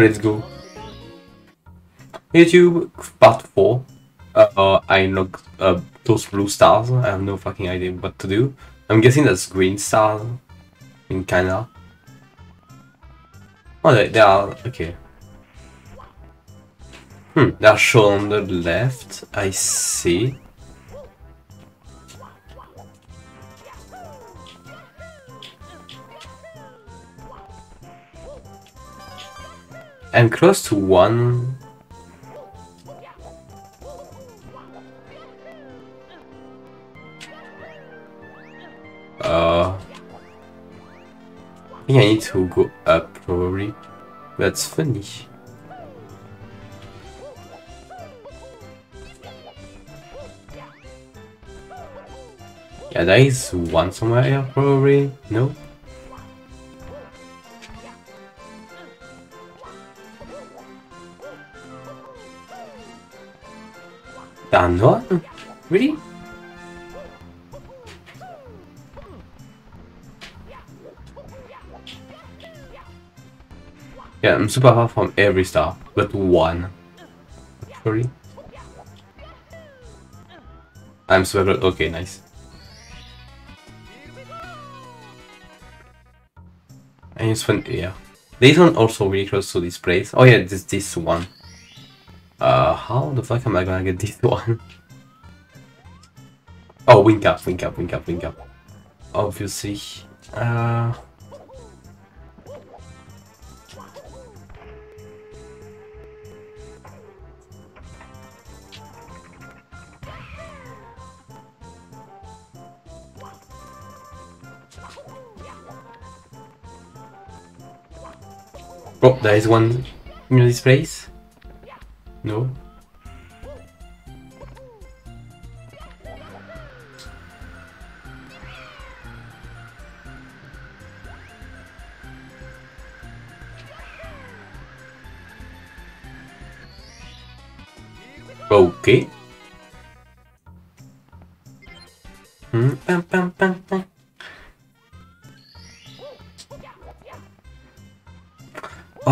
Let's go. YouTube part 4. Uh, I knocked uh, those blue stars. I have no fucking idea what to do. I'm guessing that's green stars. In kinda. Oh, they, they are. Okay. Hmm, they are shown on the left. I see. I'm close to one. Uh, I think I need to go up probably. That's funny. Yeah, there is one somewhere here probably. No? Not? Really? Yeah, I'm super far from every star, but one. Actually. I'm super okay, nice. And it's fun, yeah. This one also really close to this place. Oh yeah, this this one. Uh, how the fuck am I gonna get this one? oh, wing cap, wing cap, wing cap, wing cap. Obviously. Uh... Oh, there is one in this place. No. Okay. Hmm,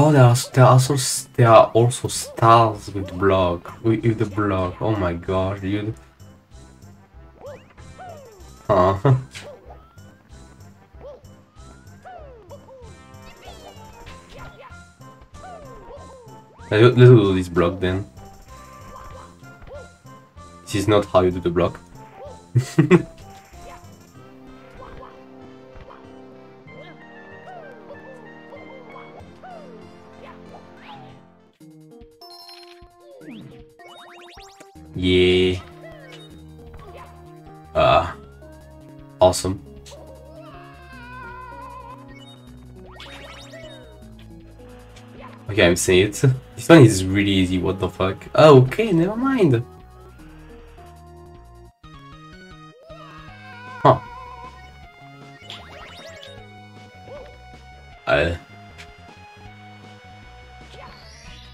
Oh, there are, there are also there are also stars with block with, with the block. Oh my god, dude. Huh. let's do this block then. This is not how you do the block. Okay, I'm seeing it. This one is really easy, what the fuck? Oh, okay, never mind. Huh. Uh.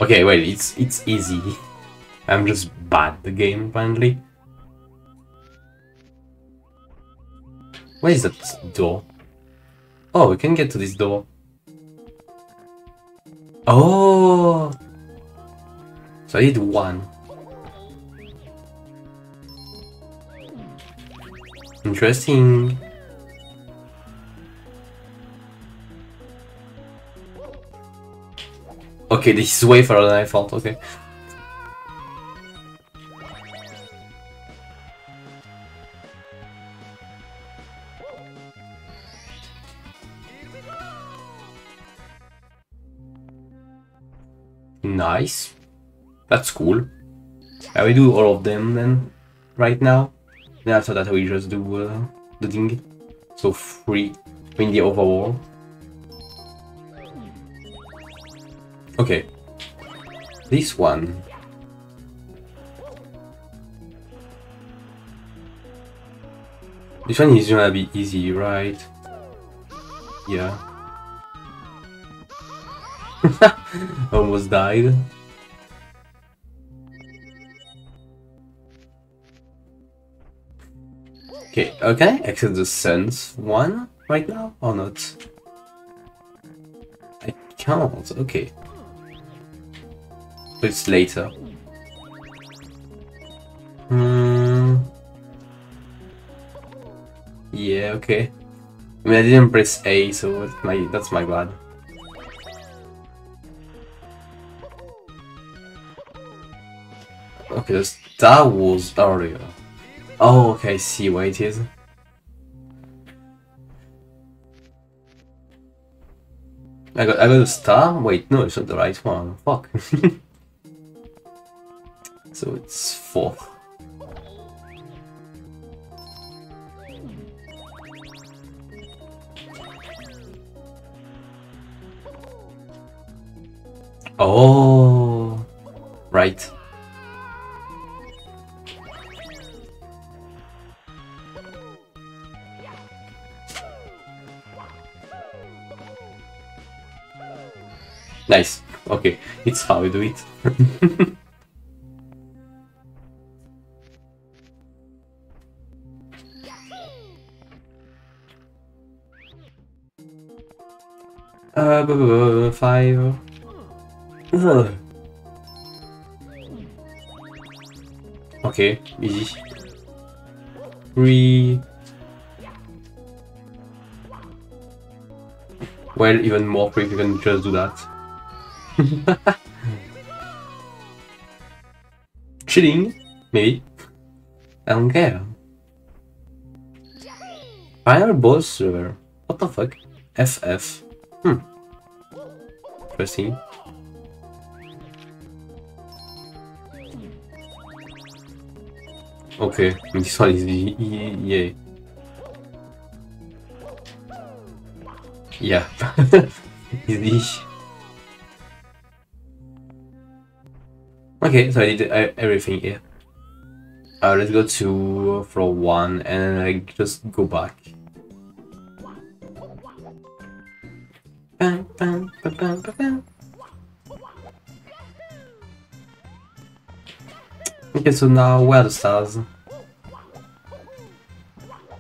Okay, wait, it's it's easy. I'm just bad the game apparently. Where is that door? Oh, we can get to this door. Oh! So I one. Interesting. Okay, this is way further than I thought, okay. Nice. That's cool. I will do all of them then, right now. Then after that we just do uh, the thing. So free in the overall. Okay. This one. This one is gonna be easy, right? Yeah. Almost died. Okay, okay, exit the sense one right now or not? I can't, okay. it's later. Hmm. Yeah, okay. I mean, I didn't press A, so that's my, that's my bad. Okay, the Star Wars earlier. Oh, okay, see why it is. I got I got a star? Wait, no, it's not the right one. Fuck. so it's fourth. Oh, right. It's how we do it. uh, five. Okay, easy. Three. Well, even more quick, you can just do that. Cheating? Maybe. I don't care. Final boss server. What the fuck? FF. Hmm. Interesting. Okay, this one is. Yeah. Easy. Okay, so I did everything here. Uh, let's go to floor 1 and I just go back. Okay, so now where are the stars?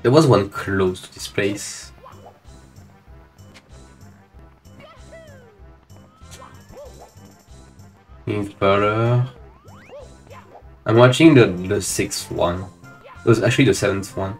There was one close to this place. I'm watching the, the sixth one. It was actually the seventh one.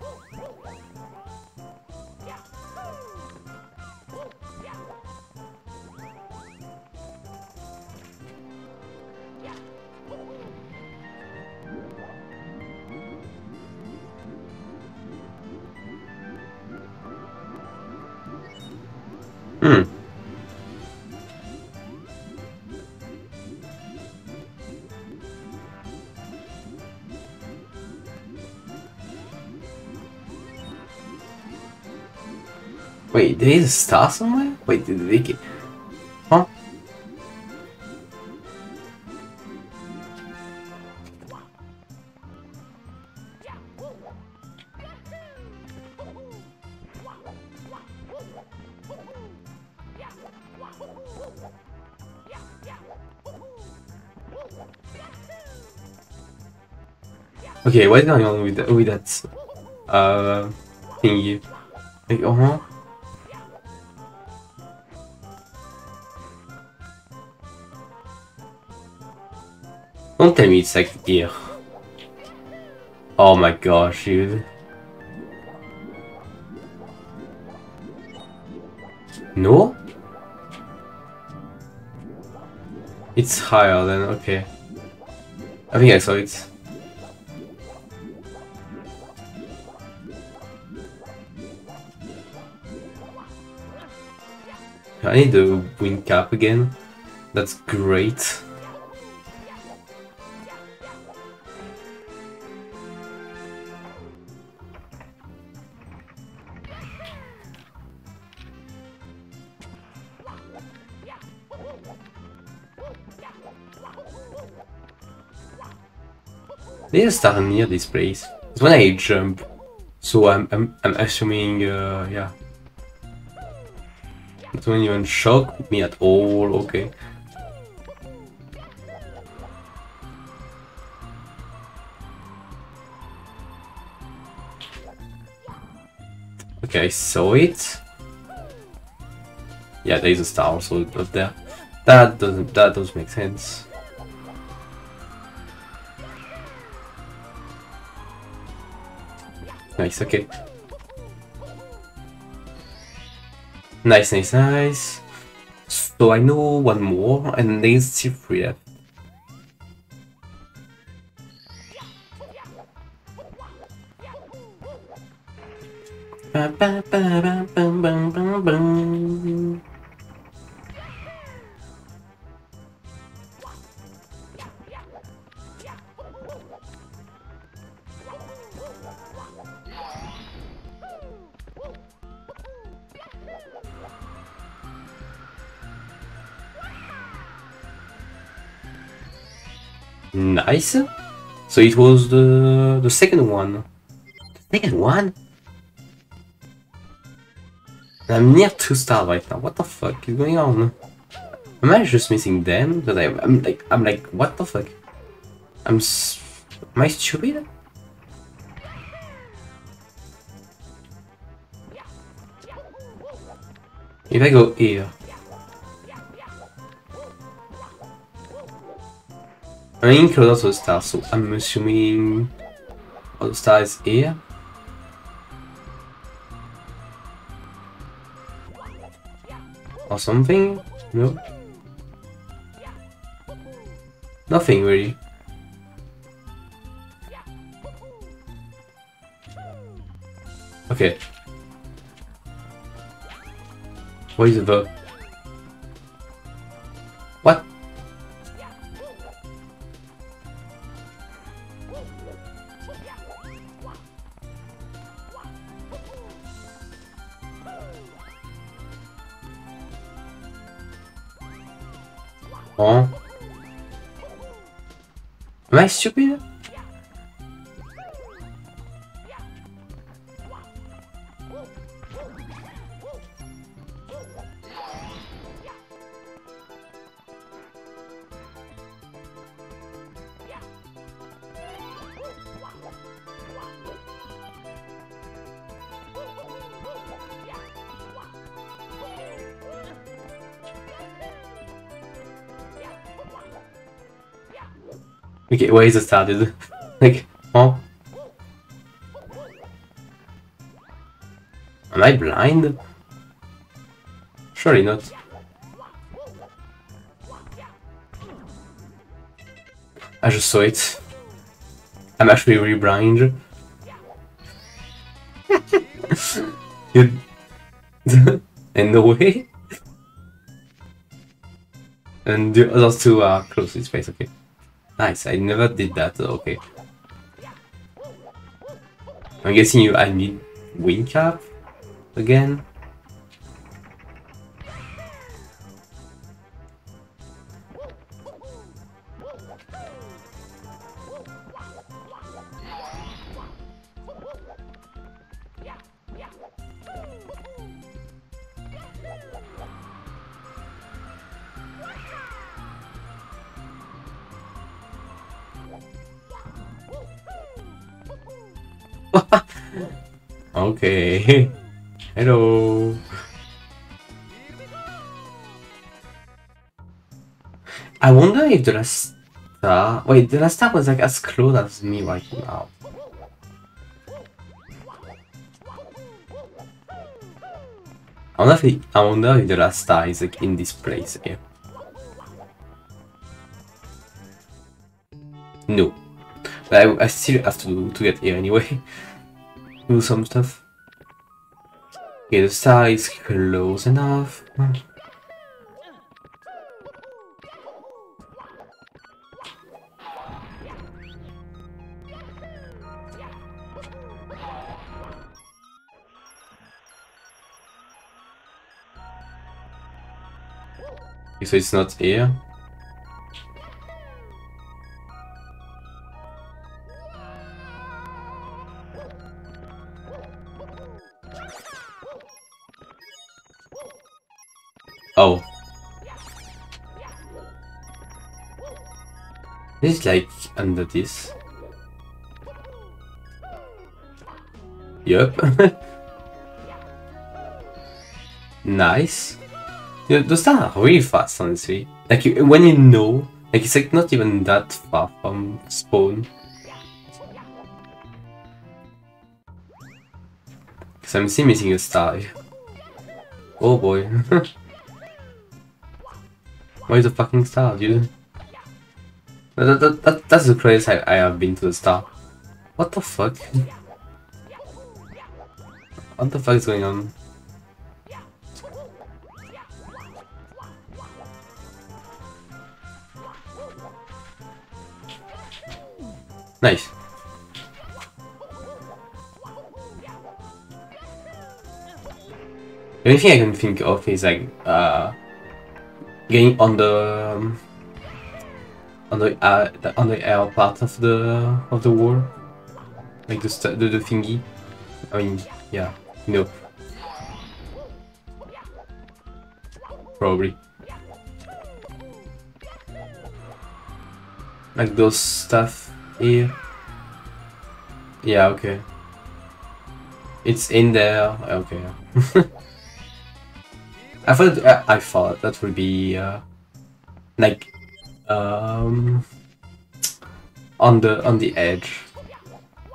Wait, there is a star somewhere? Wait, did they get... Huh? Okay, what is going on with that, with that uh, thingy? Like, uh tell me it's like here. Oh my gosh, dude. No? It's higher than, okay. I think I saw it. I need the wing cap again. That's great. They start near this place. It's when I jump. So I'm I'm I'm assuming uh yeah. It won't even shock me at all, okay. Okay, I saw it. Yeah, there is a star also up there. That doesn't that doesn't make sense. Nice, okay. Nice, nice, nice. So I know one more, and there's still three left. Bum, bum, bum, Nice. So it was the the second one. The second one? I'm near two star right now. What the fuck is going on? Am I just missing them? Because I, I'm like, I'm like, what the fuck? I'm. Am I stupid? If I go here. I'm in closer to star, so I'm assuming oh, all the star is here. Or something? No? Nothing really. Okay. What is the... Am I stupid? Okay, where is the star, dude? like, oh. Am I blind? Surely not. I just saw it. I'm actually really blind. you... In no way? And the other two are close his face, okay. Nice, I never did that, okay. I'm guessing you I need wing cap again. Hello. I wonder if the last star... Wait, the last star was like as close as me right now. I wonder if, I wonder if the last star is like in this place here. No. But I, I still have to, to get here anyway. Do some stuff. Okay, the is close enough. So it's not here. Like under this. Yup. nice. Yeah, those are really fast, honestly. Like, when you know, like, it's like not even that far from spawn. So I'm still missing a star. Oh boy. Where's the fucking star, dude? That, that, that, that's the closest I, I have been to the star. What the fuck? What the fuck is going on? Nice. The only thing I can think of is like uh getting on the um, on the uh on the air part of the of the wall, like the the, the thingy. I mean, yeah, know, probably like those stuff here. Yeah, okay. It's in there. Okay. I thought I thought that would be uh, like um on the on the edge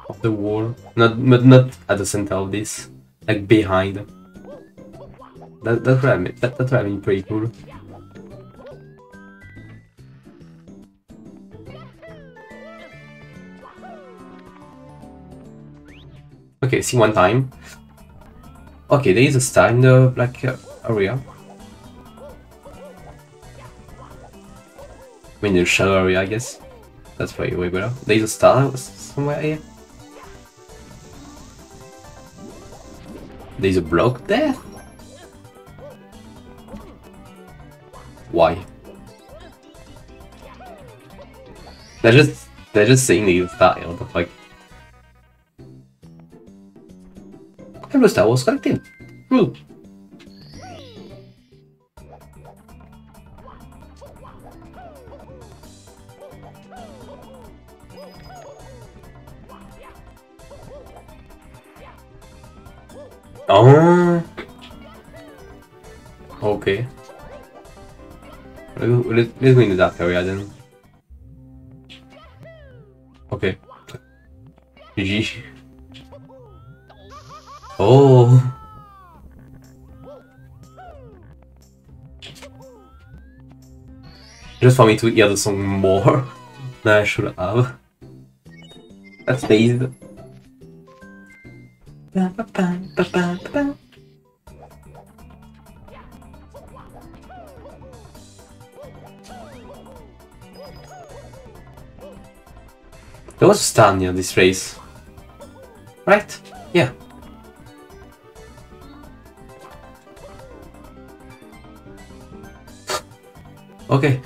of the wall, not but not at the center of this, like behind. That that's what I mean. That, that's what I mean. Pretty cool. Okay, see one time. Okay, there is a star in the black uh, area. I mean, the shadow area, I guess. That's way, way better. There's a star somewhere here. There's a block there? Why? They're just, they're just a star here, what the fuck? The star was collected. Ooh. Let's, let's go into that area then. Okay. GG. Oh. Just for me to hear the song more than I should have. That's based. There was a stand near this race. Right? Yeah. okay.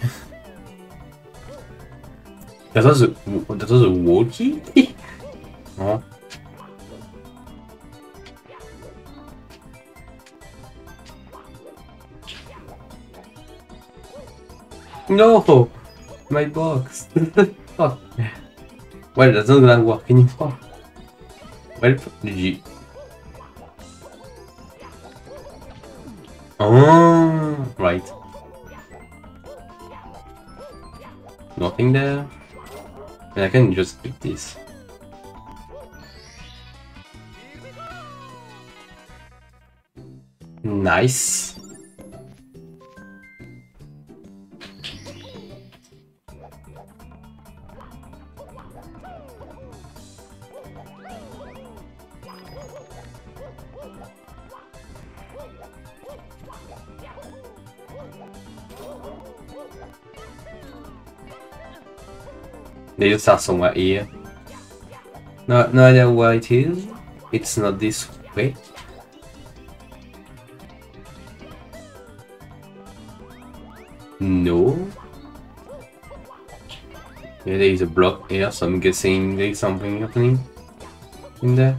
That was a that was a walkie? oh. No! My box! Fuck. Well, oh. That's not gonna work anymore. Well, GG. Oh, right. Nothing there? And I can just pick this. Nice. Just are somewhere here. No, no idea where it is. It's not this way. No. Yeah, there is a block here, so I'm guessing there's something happening in there.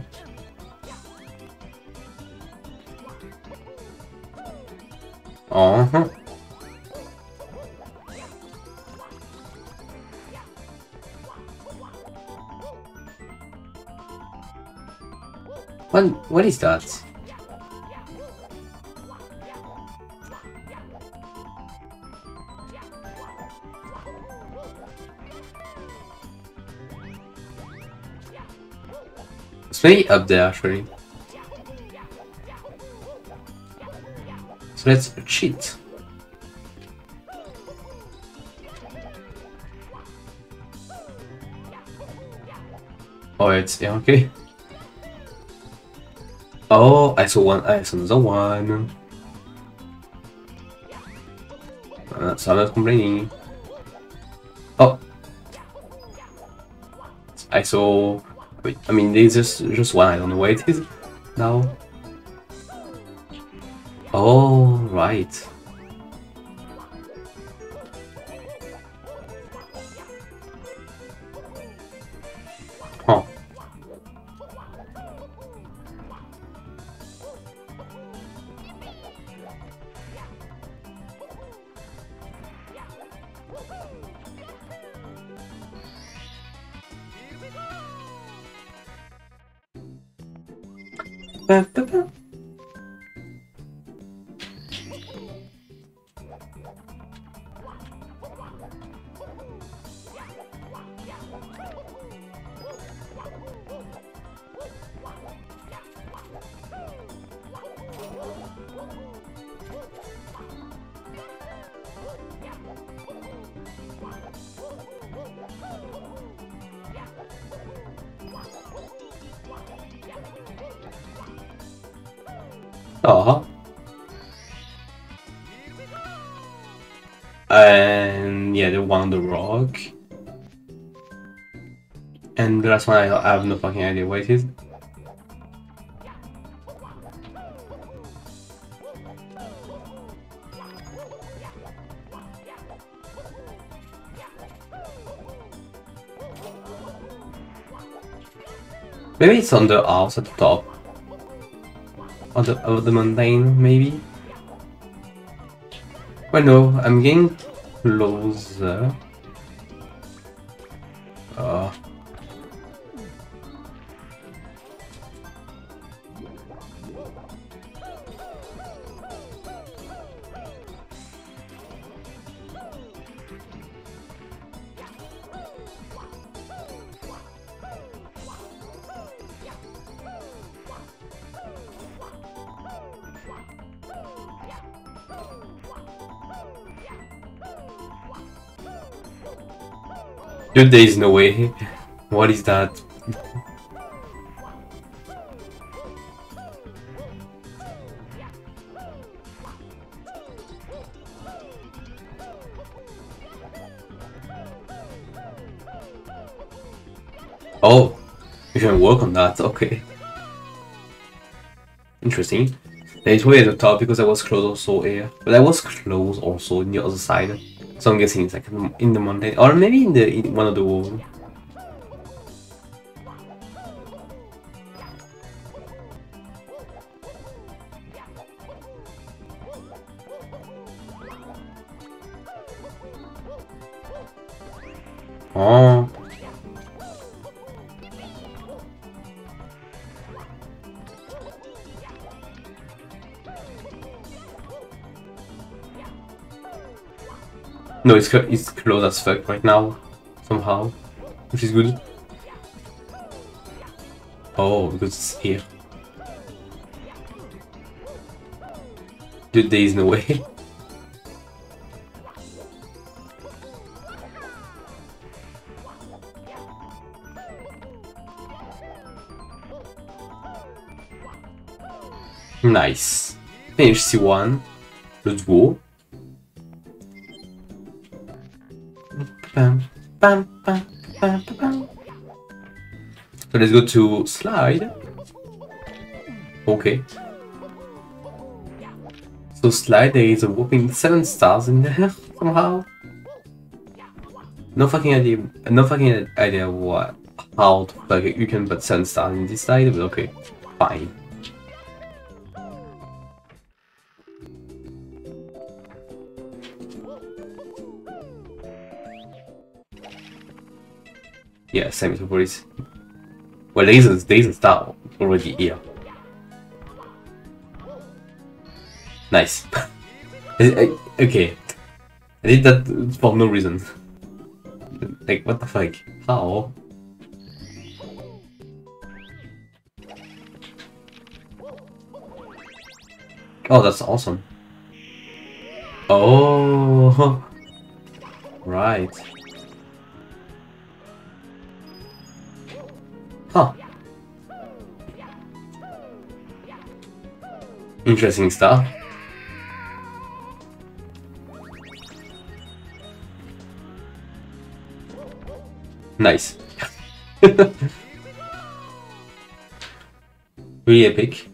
What, is that? It's maybe up there actually. So let's cheat. Oh, it's yeah, okay. Oh, I saw one. I saw another one. Uh, so I'm not complaining. Oh, I saw. Wait, I mean, there's just just one. I don't know where it is now. Oh, right. Uh-huh. And yeah, the one on the rock. And the last one, I, I have no fucking idea what it is. Maybe it's on the house at the top. Of the, of the mundane, maybe? Well, no, I'm getting closer. Dude, there is no way. What is that? Oh, you can work on that, okay. Interesting. It's way at the top because I was close also here. But I was close also in the other side. So I'm guessing it's like in the mountain, or maybe in the in one of the No, it's it's close as fuck right now, somehow, which is good. Oh, because it's here. Dude, there is no way. nice. Finish C1. Let's go. Bam, bam, bam, bam. So let's go to slide. Okay. So slide there is a whopping seven stars in there somehow. No fucking idea. No fucking idea what how like you can put seven stars in this slide, but okay, same police. Well, isn't, there isn't star already here. Nice. Eh, eh, okay. I did that for no reason. like, what the fuck? How? Oh, that's awesome. Oh, right. Interesting stuff. Nice. really epic.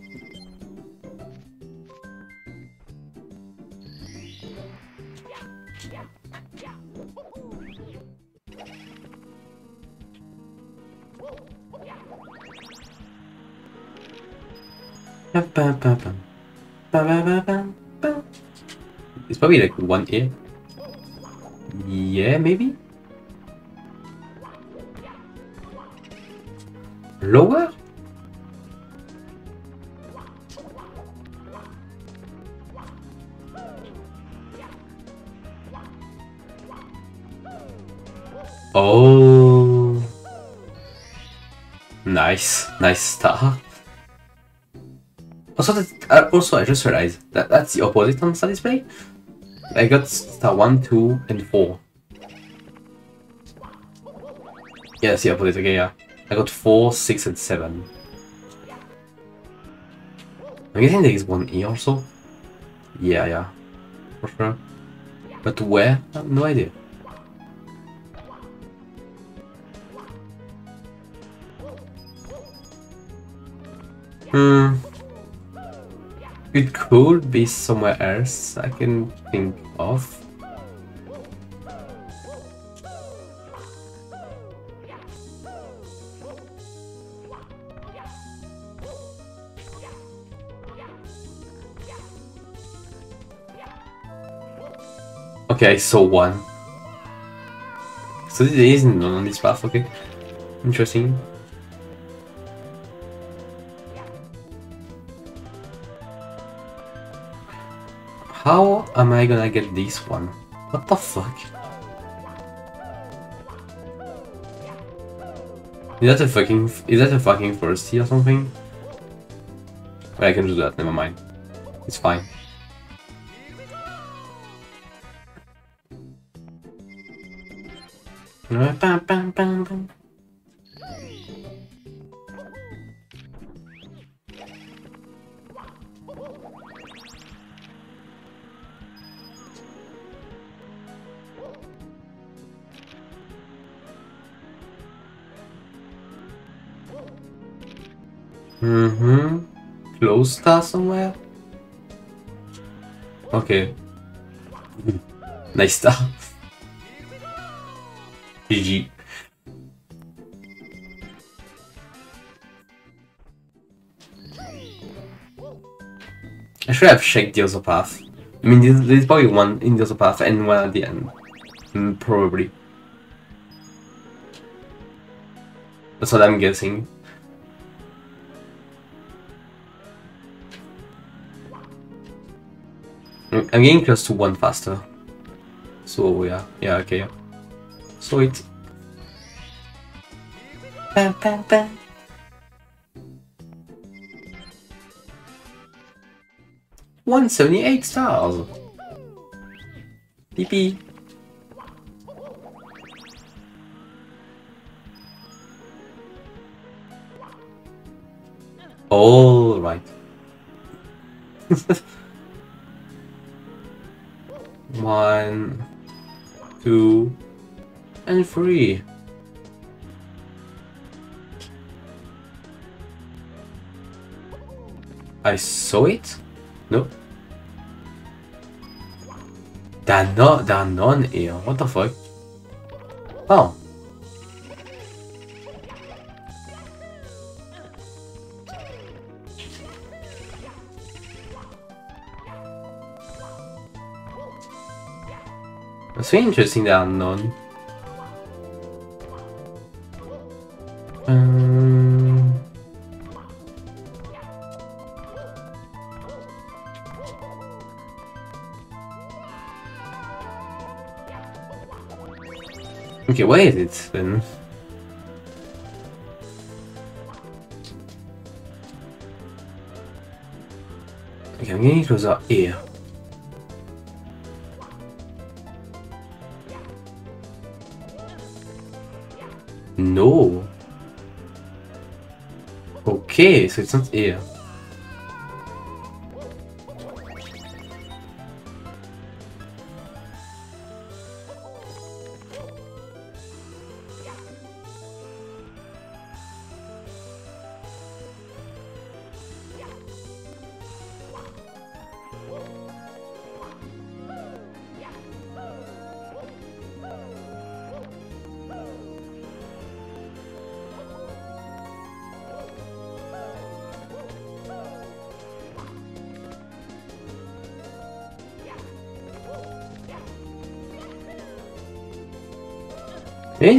It's probably like one ear. Yeah, maybe? Lower? Oh. Nice, nice star. Also, that, uh, also I just realized that that's the opposite on star display. I got star 1, 2, and 4. Yeah, that's the opposite, okay, yeah. I got 4, 6, and 7. I'm guessing there is one E also. Yeah, yeah. For sure. But where? I have no idea. It could be somewhere else I can think of. Okay, so one. So this isn't on this path, okay. Interesting. Am I gonna get this one? What the fuck? Is that a fucking is that a fucking thirsty or something? Wait, I can do that, never mind. It's fine. Nice star. GG. I should have checked the other path. I mean, there's, probably one in the other path and one at the end. Mm, probably. That's what I'm guessing. I'm getting close to one faster. So yeah, yeah, okay. Yeah. Sweet. Bam, bam, bam. One seventy eight stars. PP. All right. One, two, and three. I saw it? No. They're not, they're non here. What the fuck? Oh. Very interesting that unknown. Um, okay, is it then? Okay, I'm getting closer here. Okay, so it's not here.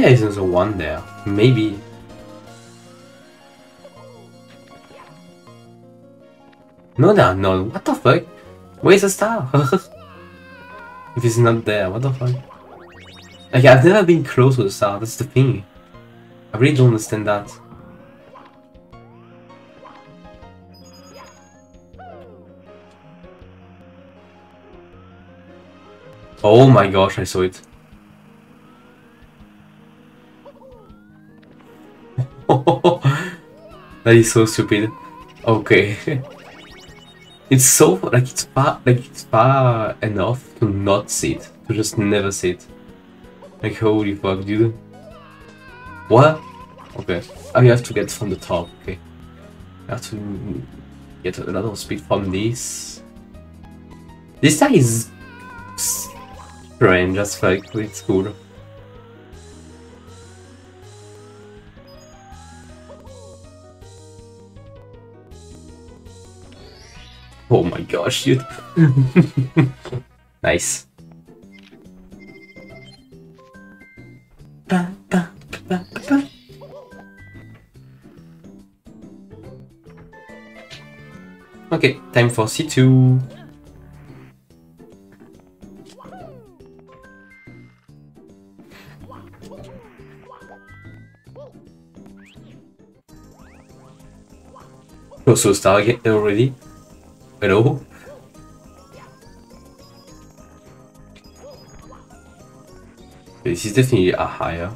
There isn't a one there. Maybe. No, there are none. What the fuck? Where's the star? if it's not there, what the fuck? Like, I've never been close to the star, that's the thing. I really don't understand that. Oh my gosh, I saw it. That is so stupid. Okay. it's so like it's far like it's far enough to not sit. To just never sit. Like holy fuck dude. What? Okay. Oh you have to get from the top, okay. I have to get a lot of speed from this. This guy is strange as fuck, it's cool. Oh my gosh, dude. nice. Okay, time for C2. Also star again already. Hello? This is definitely a higher.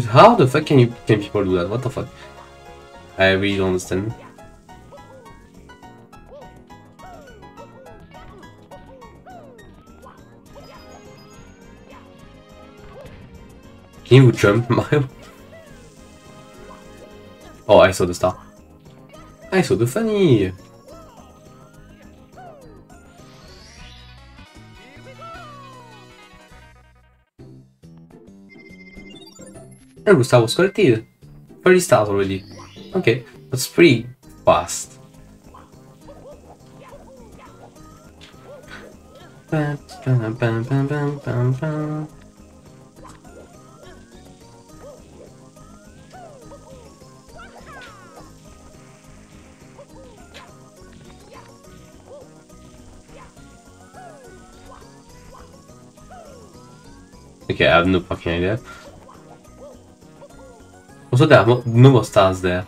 But how the fuck can you can people do that? What the fuck? I really don't understand. Can you jump, Mario? Oh, I saw the star. I saw the funny. Gustavo was collected. 30 stars already. Okay, that's pretty fast. Okay, I have no fucking idea. Also, there are no more stars there.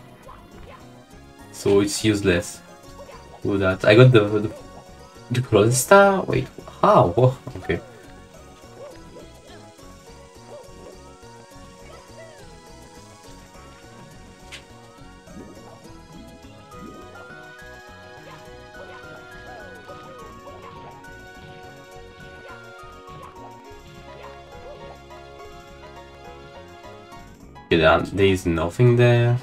So it's useless. Do that. I got the, the, the star? Wait, how? that there's nothing there.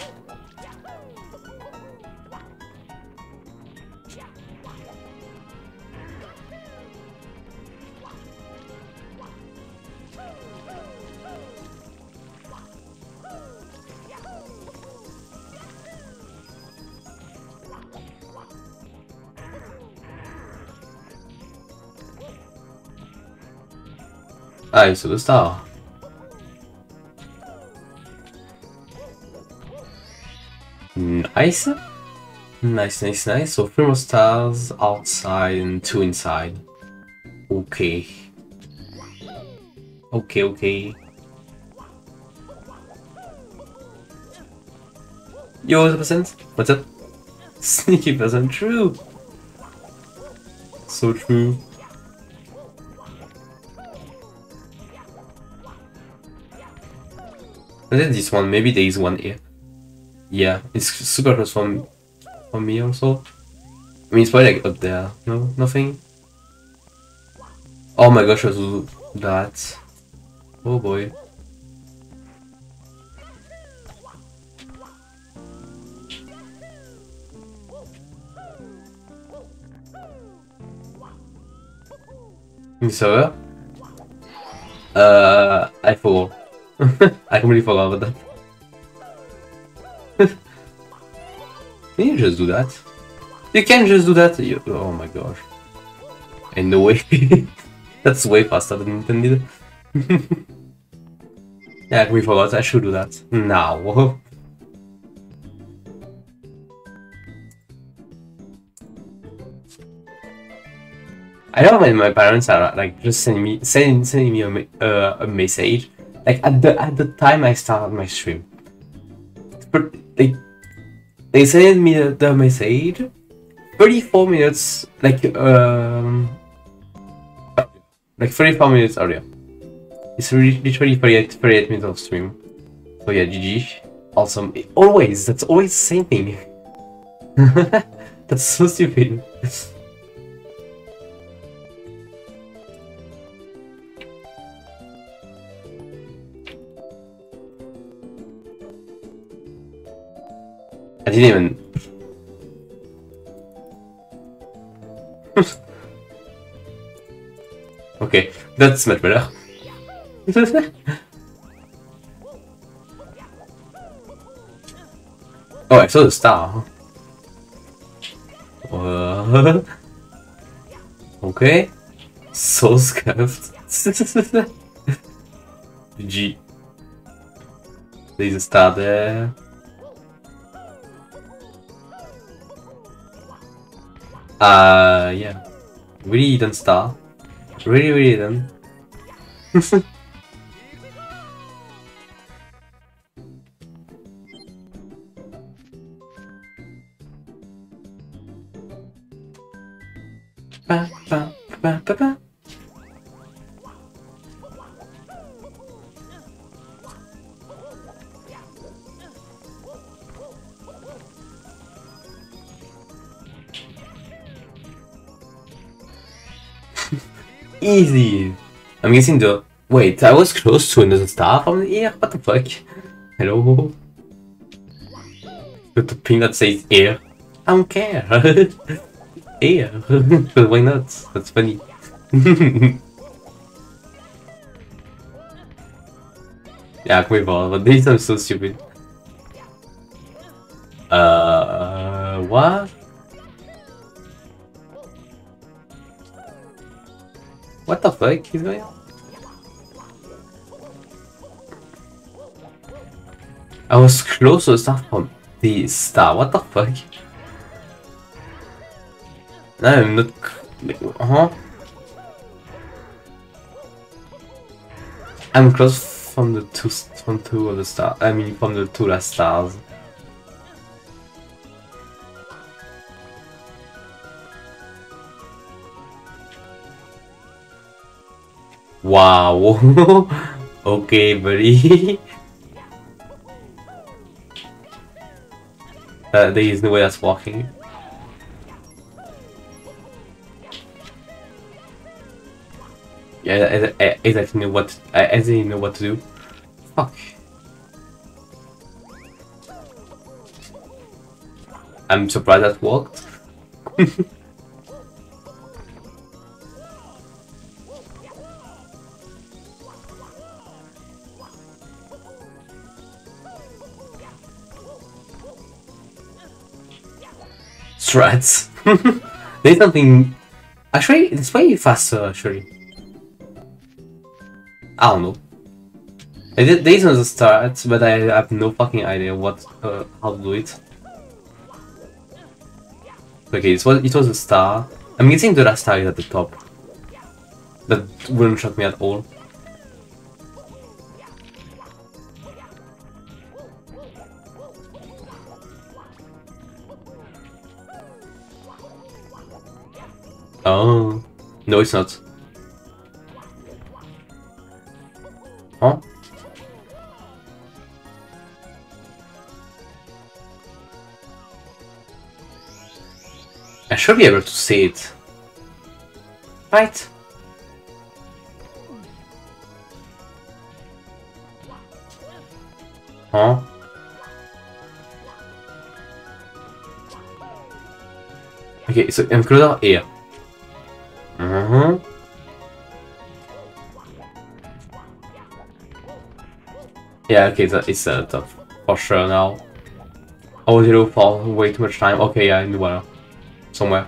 Ah, isso the Star. Mm, nice. Nice, nice, nice. So three more stars outside and two inside. Okay. Okay, okay. Yo, what's up, percent? What's up? Sneaky percent, true. So true. Then this one, maybe there is one here. Yeah, it's super close from, from me also. I mean, it's probably like up there. No, nothing. Oh my gosh, do that. Oh boy. Serveur? Uh, I forgot. I completely forgot about that. Can you just do that? You can just do that? You, oh my gosh. In no way. That's way faster than intended. yeah, we forgot. I should do that. Now. I know when my parents are like just sending me sending sending me a, uh, a message like at the at the time I started my stream. But they they sent me the, message 34 minutes like um like 34 minutes earlier. It's literally 38, 38 minutes of stream. So yeah, GG. Awesome. Always, that's always the same thing. that's so stupid. I didn't even... okay, that's much better. oh, I saw the star. Uh, okay. So scuffed. G. There's a star there. Uh, yeah. Really don't start. Really, really don't. ba, ba, ba, ba, ba. Easy! I'm guessing the... Wait, I was close to another star from air? What the fuck? Hello? Got the ping that says air. I don't care. air. but why not? That's funny. yeah, can we ball, but these are so stupid. Uh, what? What the fuck? He's going on? I was close to stuff from the star. What the fuck? No, I'm not. Huh? I'm close from the two from two of the stars. I mean, from the two last stars. Wow. okay, buddy. there is no way that's walking. Yeah, I, I, exactly know what eh, I exactly know what to do. Fuck. I'm surprised that worked. strats. There's something... Actually, it's way faster, actually. I don't know. I did this on the start, but I have no fucking idea what uh, how to do it. Okay, it was it was a star. I'm guessing the last star is at the top. That wouldn't shock me at all. No, it's not. Huh? I should be able to see it. Right? Huh? Okay, so I'm includer here. Mm-hmm. Yeah, okay, is set up for sure now. Oh, zero fall way too much time. Okay, yeah, I knew where. Somewhere.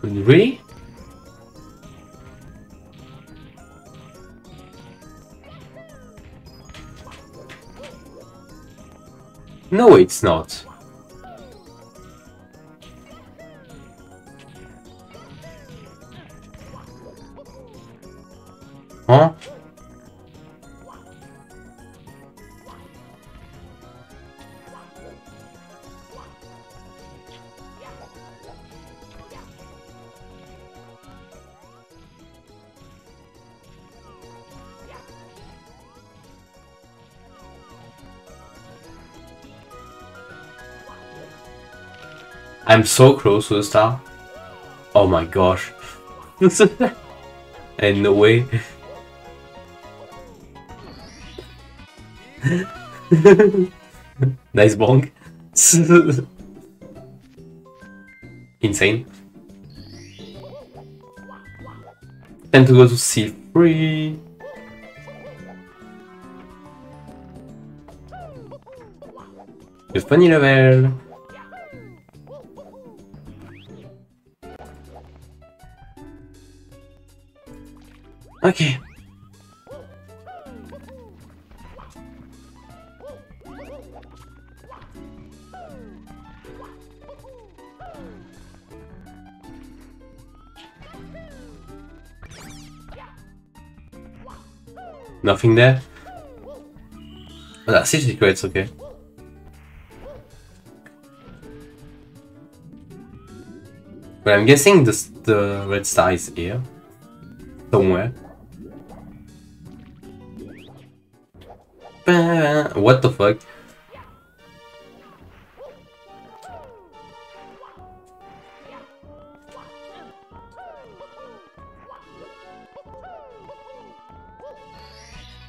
Really? No, it's not. I'm so close to the star. Oh my gosh. and the way. nice bonk. Insane. Time to go to C3. The funny level. Okay. Nothing there? Oh, that's secret's okay. But I'm guessing this, the red star is here. Somewhere. What the fuck?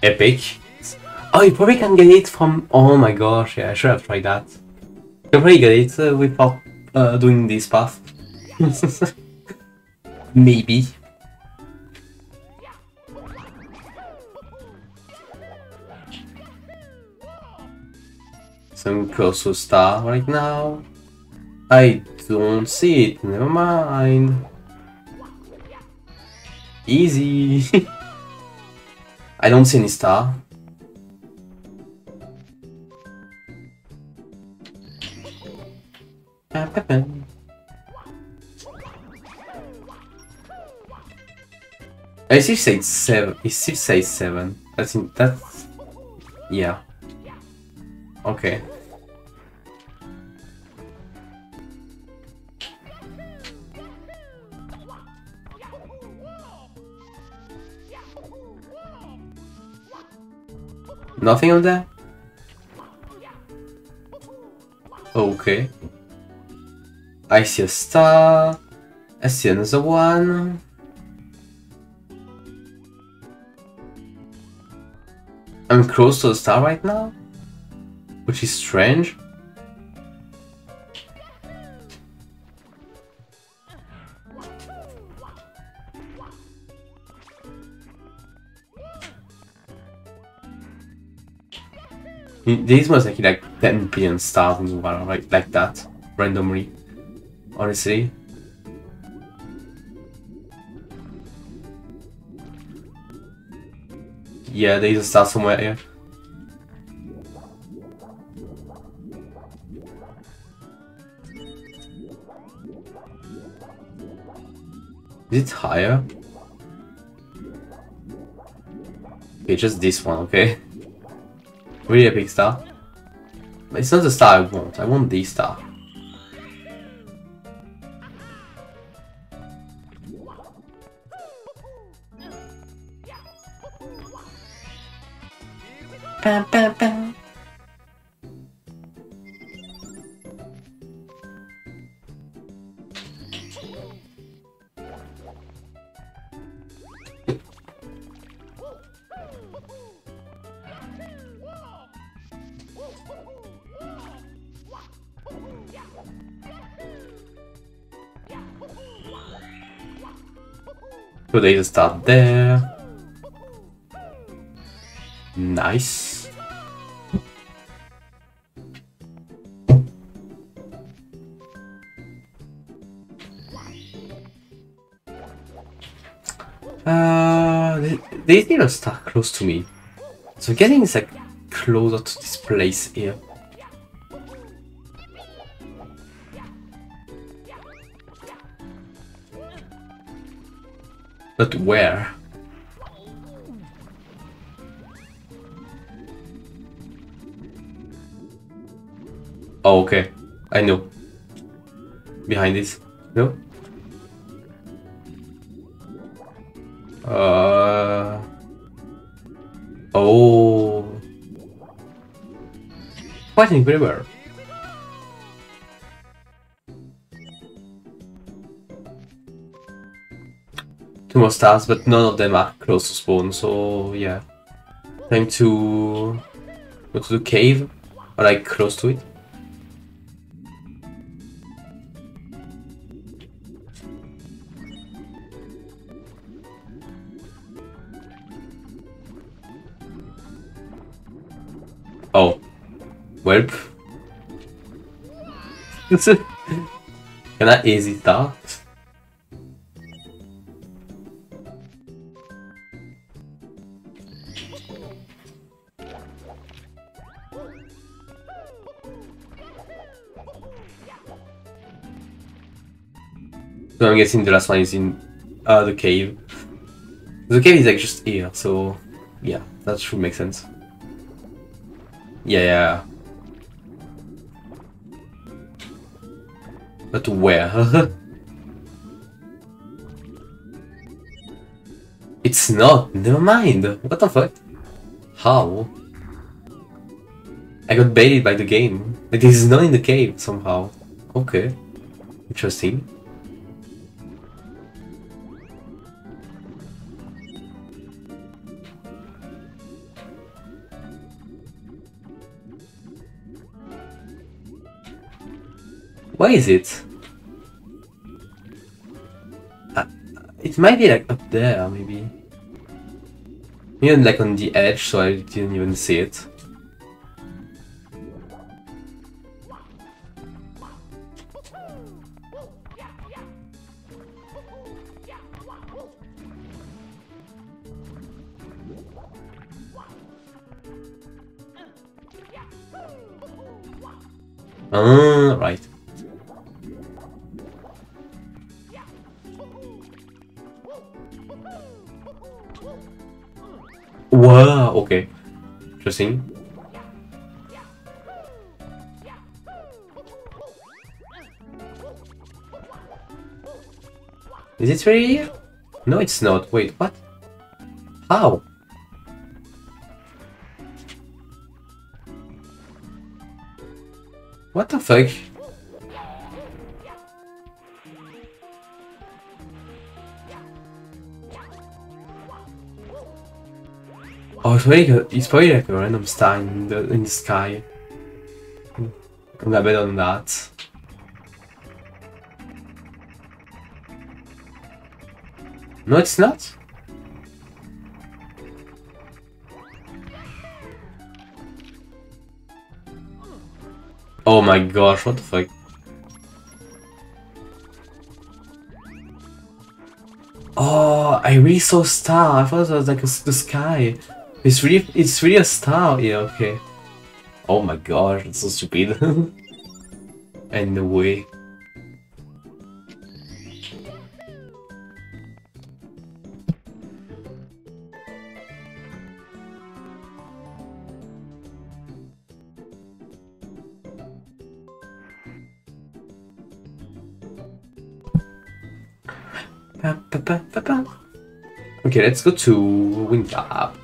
Epic. Oh, you probably can get it from... Oh my gosh, yeah, I should have tried that. You probably get it uh, without uh, doing this path. Maybe. To star right now. I don't see it, never mind. Easy. I don't see any star. I see say seven. It still says seven. That's in, that's yeah. Okay. Nothing on that? Okay. I see a star. I see another one. I'm close to the star right now? Which is strange. These ones like, like 10 billion stars in the water, like, like that, randomly, honestly. Yeah, there is a star somewhere here. Is it higher? Okay, just this one, okay? Really a big star. It's not the star I want, I want the star. So they just start there. Nice. Uh, they, they didn't start close to me. So getting is like closer to this place here. But where? Oh, okay. I know. Behind this. No? Uh... Oh... Fighting river. Two more stars, but none of them are close to spawn, so yeah. Time to go to the cave, or like close to it. Oh. Welp. Can I easy start? I'm guessing the last one is in uh, the cave. The cave is like just here, so yeah, that should make sense. Yeah, yeah. But where? it's not. Never mind. What the fuck? How? I got baited by the game. It is not in the cave somehow. Okay. Interesting. Is it? Uh, it might be like up there, maybe. Even like on the edge, so I didn't even see it. Is it really? No, it's not. Wait, what? How? What the fuck? Oh, it's probably, it's probably like a random star in the, in the sky. I'm gonna bet on that. No, it's not. Oh my gosh, what the fuck? Oh, I really saw star. I thought it was like a, the sky. It's really, it's really a star. Yeah, okay. Oh my gosh, it's so stupid. and Okay, let's go to wing cap.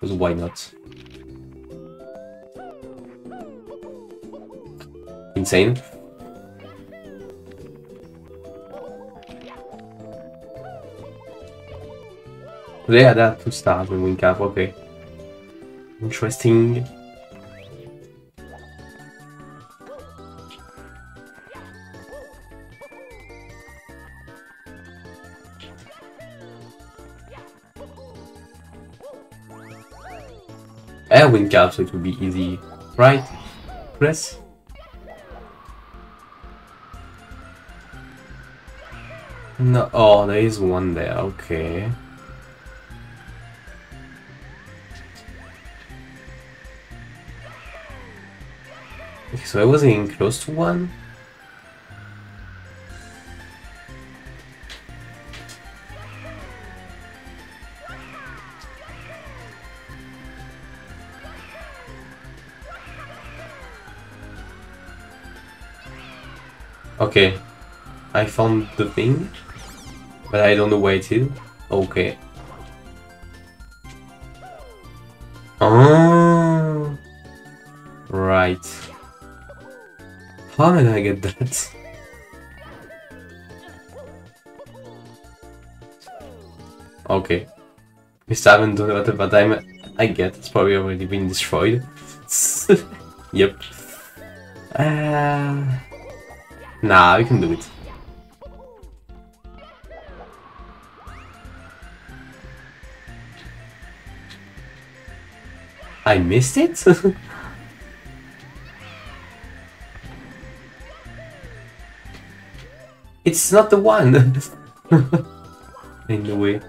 Because why not? Insane. Yeah, had that to start with wing cap, okay. Interesting. Wing cap, so it will be easy. Right? Press. No, oh, there is one there, okay. okay so I wasn't even close to one? Okay. I found the thing, but I don't know where it is. Okay. Oh, right. How am I get that? Okay. We still haven't done it, but I'm, I get it's probably already been destroyed. yep. Uh... Nah, we can do it. I missed it? it's not the one! In the way.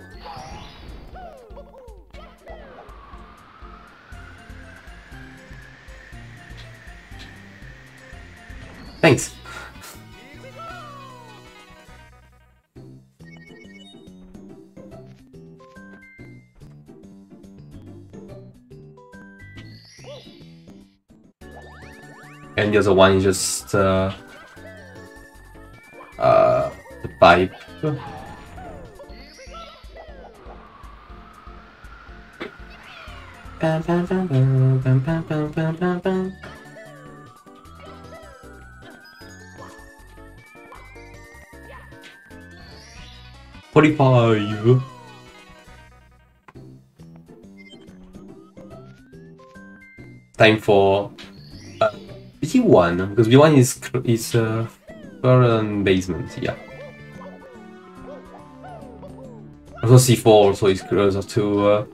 and the other one is just uh, uh, the pipe. Forty-five. Time for V1, because V1 is is uh, current basement, yeah. Also C4 also is closer to uh,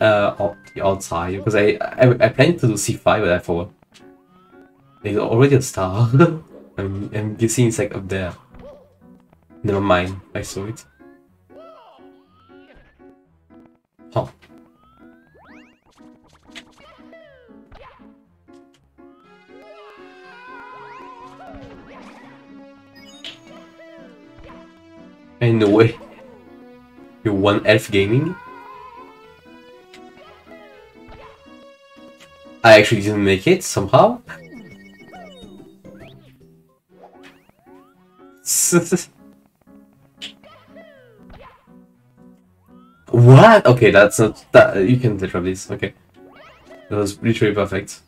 uh, the outside, because I, I, I planned to do C5, but I thought there's already a star. I'm, I'm guessing it's like up there. Never mind, I saw it. Won Elf Gaming? I actually didn't make it somehow. what? Okay, that's not that you can drop this. Okay, that was literally perfect.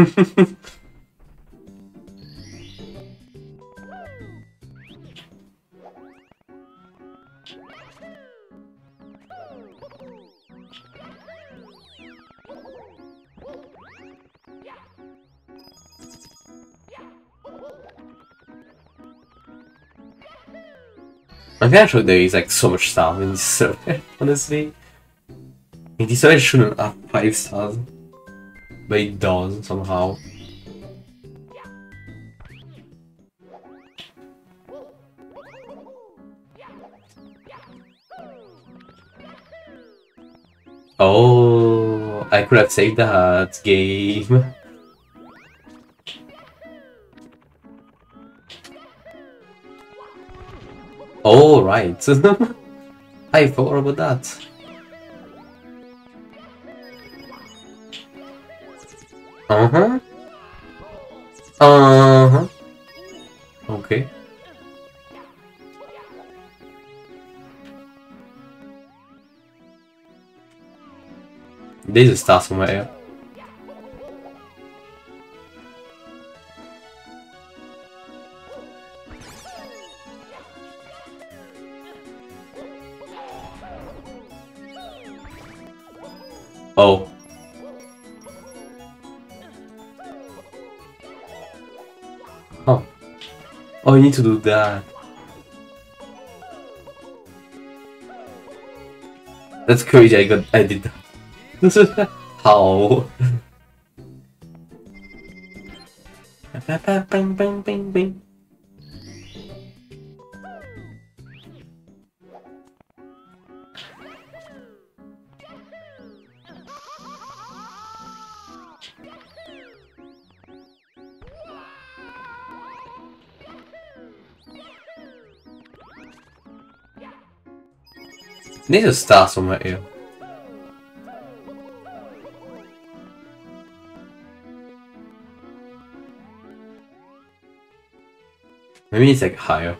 I'm actually there is like so much stuff in this server, honestly. In this server, shouldn't have 5,000. But it somehow. Oh, I could have saved that game. Oh, right. I forgot about that. Uh-huh. Uh-huh. Okay. There's a star somewhere. Oh. Oh, you need to do that. That's crazy, I got- I did that. How? bing, bing, bing, bing. Need to start somewhere here. Maybe it's like higher.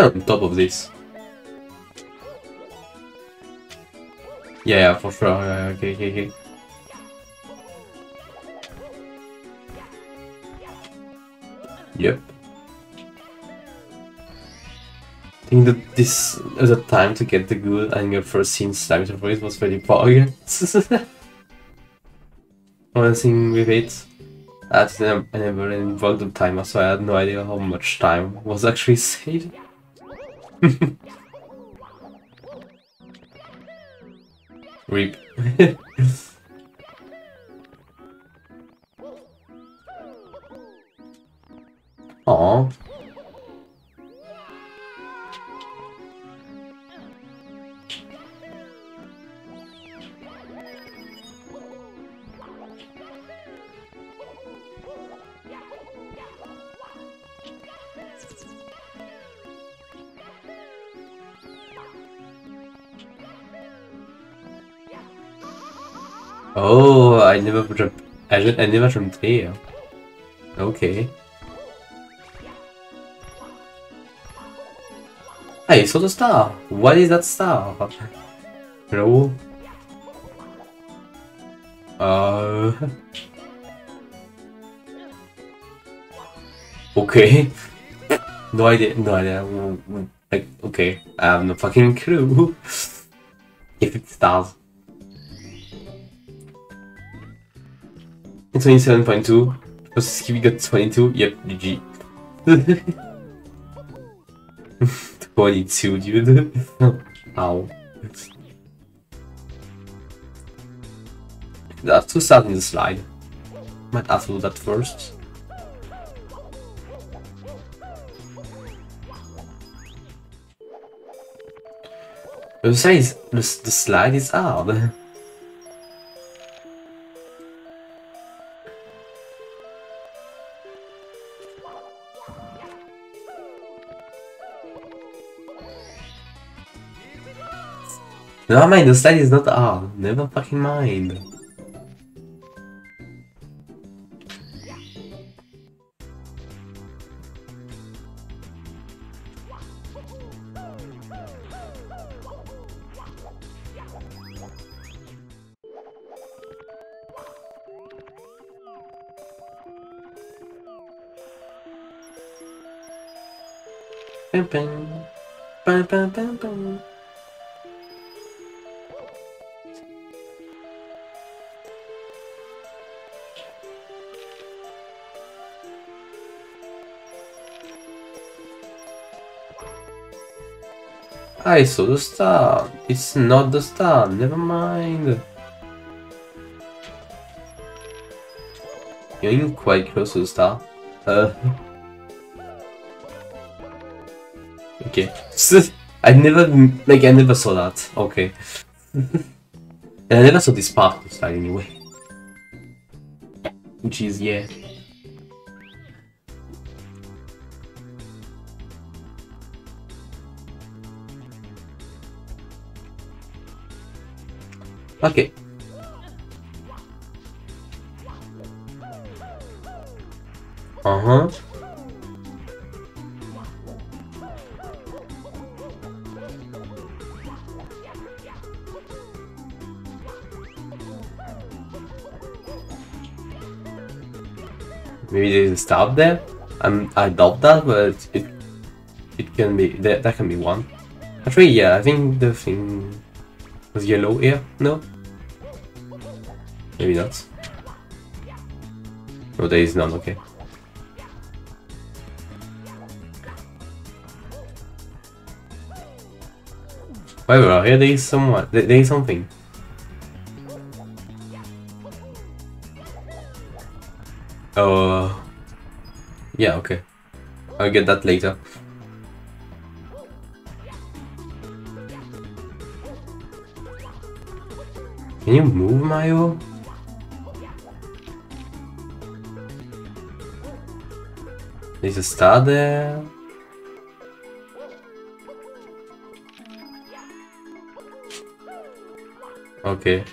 On top of this. Yeah, yeah, for sure. Okay, okay, okay. Yep. I think that this a time to get the good and your first scene slime surprise was very poor. One thing with it, I never, I never invoked the timer, so I had no idea how much time was actually saved. Reap. Jumped there. Okay. Hey, so the star. What is that star? Hello? Uh. Okay. no idea. No idea. Like, okay. I have no fucking clue. if it stars. 27.2. Supposed to got 22. Yep, GG. 22, dude. Ow. That's too sad in the slide. Might have to do that first. Besides, the, the slide is hard. Never mind, the study is not all. Never fucking mind. Bum. Bum, bum, bum, bum. I saw the star. It's not the star. Never mind. You're quite close to the star. Uh. Okay. I never like I never saw that. Okay. and I never saw this part of the star anyway. Which is yeah. Okay. Uh-huh. Maybe they stop there? I'm, I doubt that, but it it can be that that can be one. Actually, yeah, I think the thing was yellow here. No, maybe not. No, there is none. Okay. However, here there is somewhat. There, is something. Uh, yeah, okay. I'll get that later. Can you move, Mayo? There's a star there. Okay.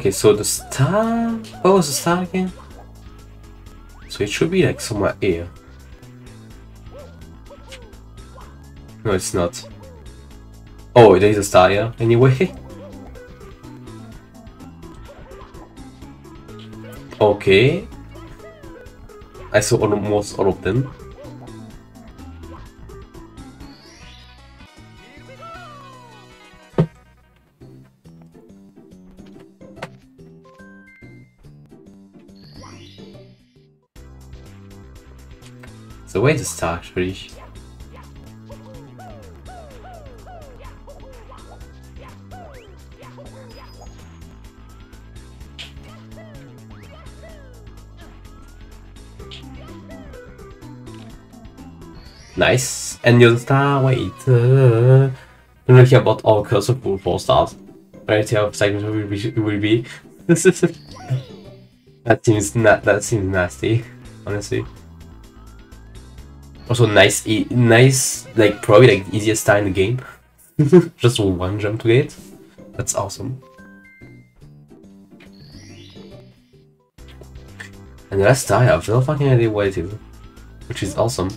Okay, so the star... What was the star again? So it should be like somewhere here. No, it's not. Oh, there is a star here, anyway. Okay. I saw almost all of them. So where's the star actually? Nice. And your star, wait. Uh, I'm looking about all cursor pool four stars. Right here, segment will be. Will be. that seems na that seems nasty, honestly. Also nice, e nice, like probably like easiest star in the game. Just one jump to get. That's awesome. And the last star, I have no fucking idea what it is, which is awesome.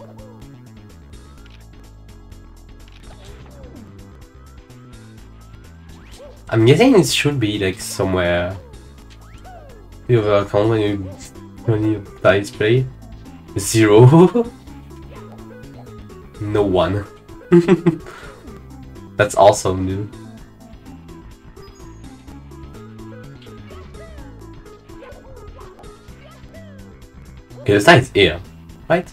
I'm guessing it should be like somewhere. You have a account when you when you dice play zero. no one. That's also new. Okay, the side is here, right?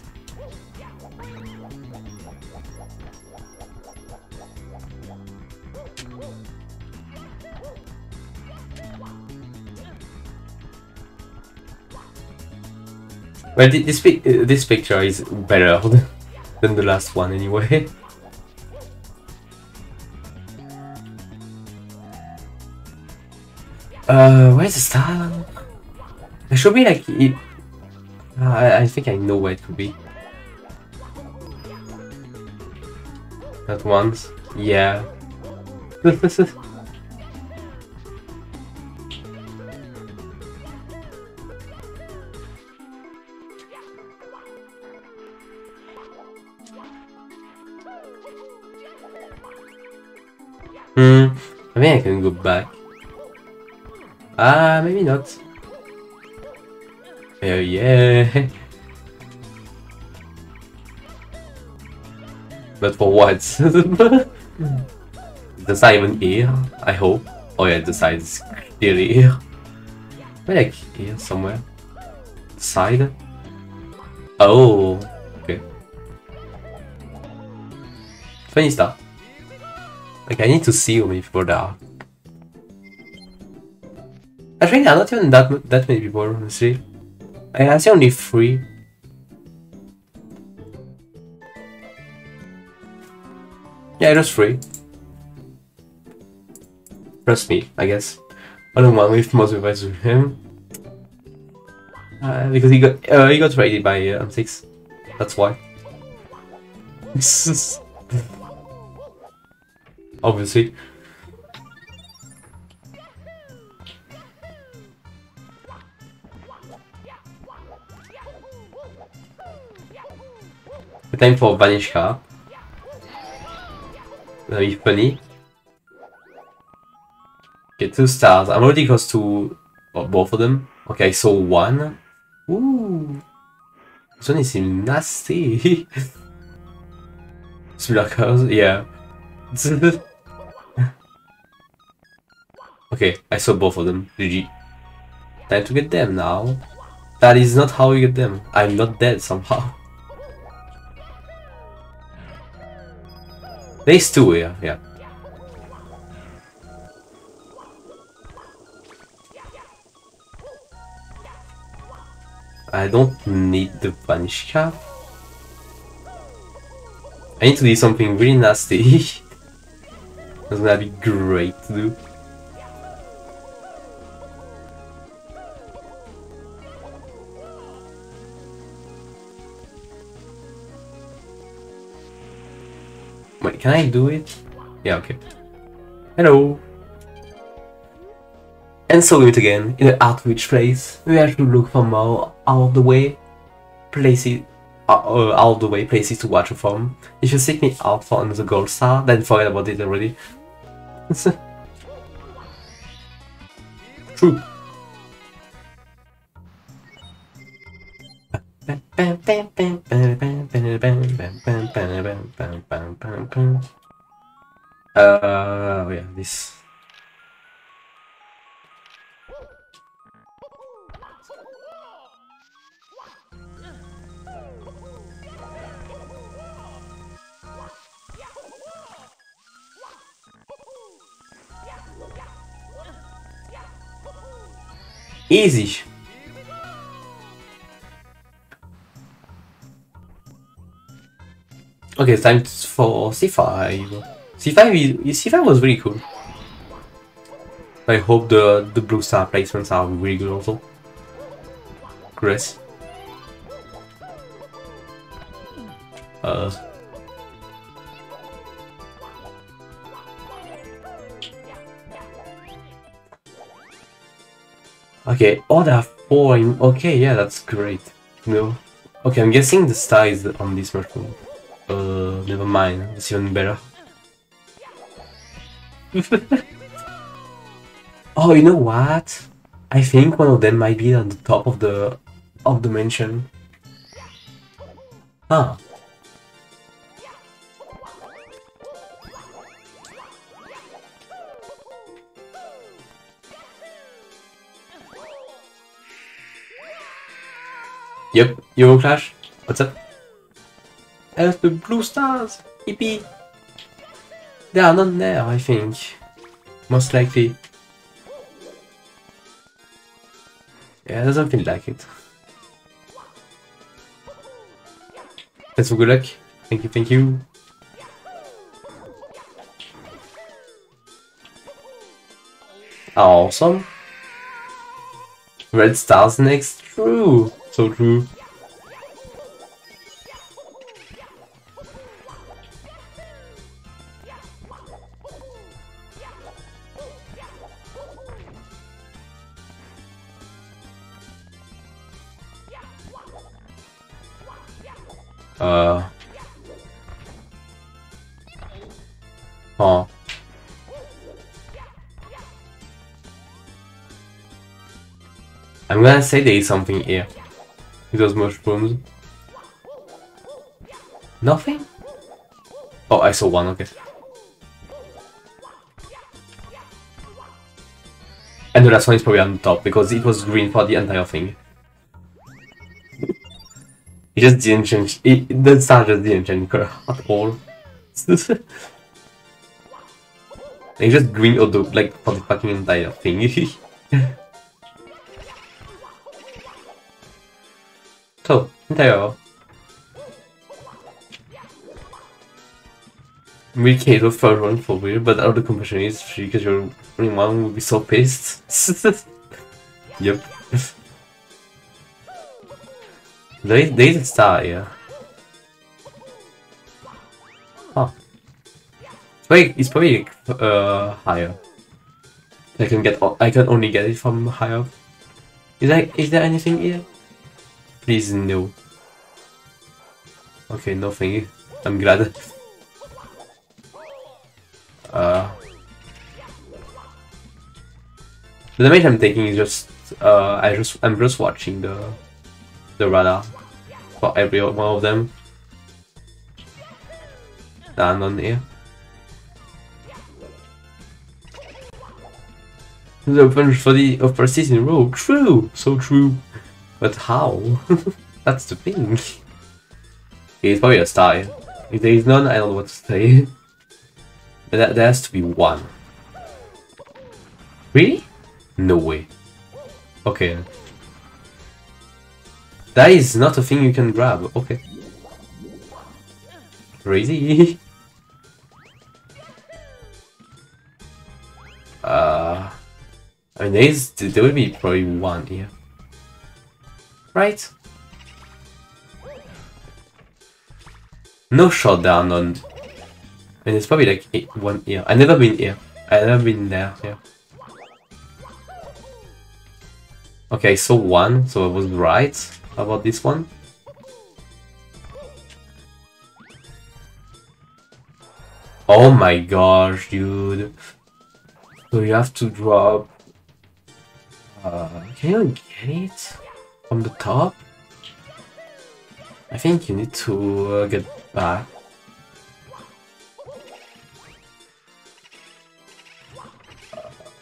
Well, this pic this picture is better than the last one anyway. Uh, where's the star? It should be like it. Uh, I, I think I know where it could be. That once, yeah. Think I can go back. Ah, maybe not. Oh yeah. but for what? the even here, I hope. Oh yeah, the side is clearly here. Maybe like here somewhere. Side? Oh, okay. Funny. Like I need to many people there. I think there are not even that that many people, honestly. I see only three. Yeah, just three. Trust me, I guess. I don't want with most advice with him. Uh, because he got uh, he got raided by uh, M6. That's why. Obviously. Time for Vanish Cap. Be funny. Okay, two stars. I'm already close to both of them. Okay, I saw one. Ooh. This one is nasty. Smirkers, yeah. okay, I saw both of them. GG. Time to get them now. That is not how you get them. I'm not dead somehow. These two, yeah, yeah. I don't need the vanish cap. I need to do something really nasty. That's gonna be great to do. Can I do it? Yeah, okay. Hello! And meet again in the outreach place. We have to look for more out of the way places uh, uh, out of the way places to watch from. If you seek me out for another gold star, then forget about it already. True. Uh, yeah, this. Easy. Okay, time for C5. C5 is, C5 was really cool. I hope the the blue star placements are really good also. Chris. Uh Okay, oh there are four in okay, yeah that's great. No. Okay, I'm guessing the star is on this mushroom. Uh never mind, it's even better. oh, you know what? I think one of them might be on the top of the of the mansion. Huh. Yep, Euro Clash. What's up? As the blue stars! Yippee! They are not there, I think. Most likely. Yeah, it doesn't feel like it. That's some good luck. Thank you, thank you. Awesome. Red stars next. True. So true. I'm gonna say there is something here. Those mushrooms. Nothing? Oh, I saw one, okay. And the last one is probably on top because it was green for the entire thing. it just didn't change. It, the star just didn't change color at all. it's just green or the, like for the fucking entire thing. so, entire. We can't the first one for real, but the other competition is free because only one would be so pissed. yep. they they did start, yeah. Huh. Probably, it's probably uh higher. I can get I can only get it from higher. Is there is there anything here? Please no. Okay, nothing. I'm glad. Uh, the damage I'm taking is just uh, I just I'm just watching the the radar for every one of them. Down on here. The open for the of persist in. True, so true. But how? That's the thing. It's probably a star. If there is none, I don't know what to say. That, there has to be one. Really? No way. Okay. That is not a thing you can grab. Okay. Crazy. uh, I mean, there, is, there will be probably one here. Right? No shutdown on and it's probably like eight, one year. I never been here. I never been there. Yeah. Okay, so one. So I was right about this one. Oh my gosh, dude. So you have to drop... Uh, can you get it? From the top? I think you need to uh, get back.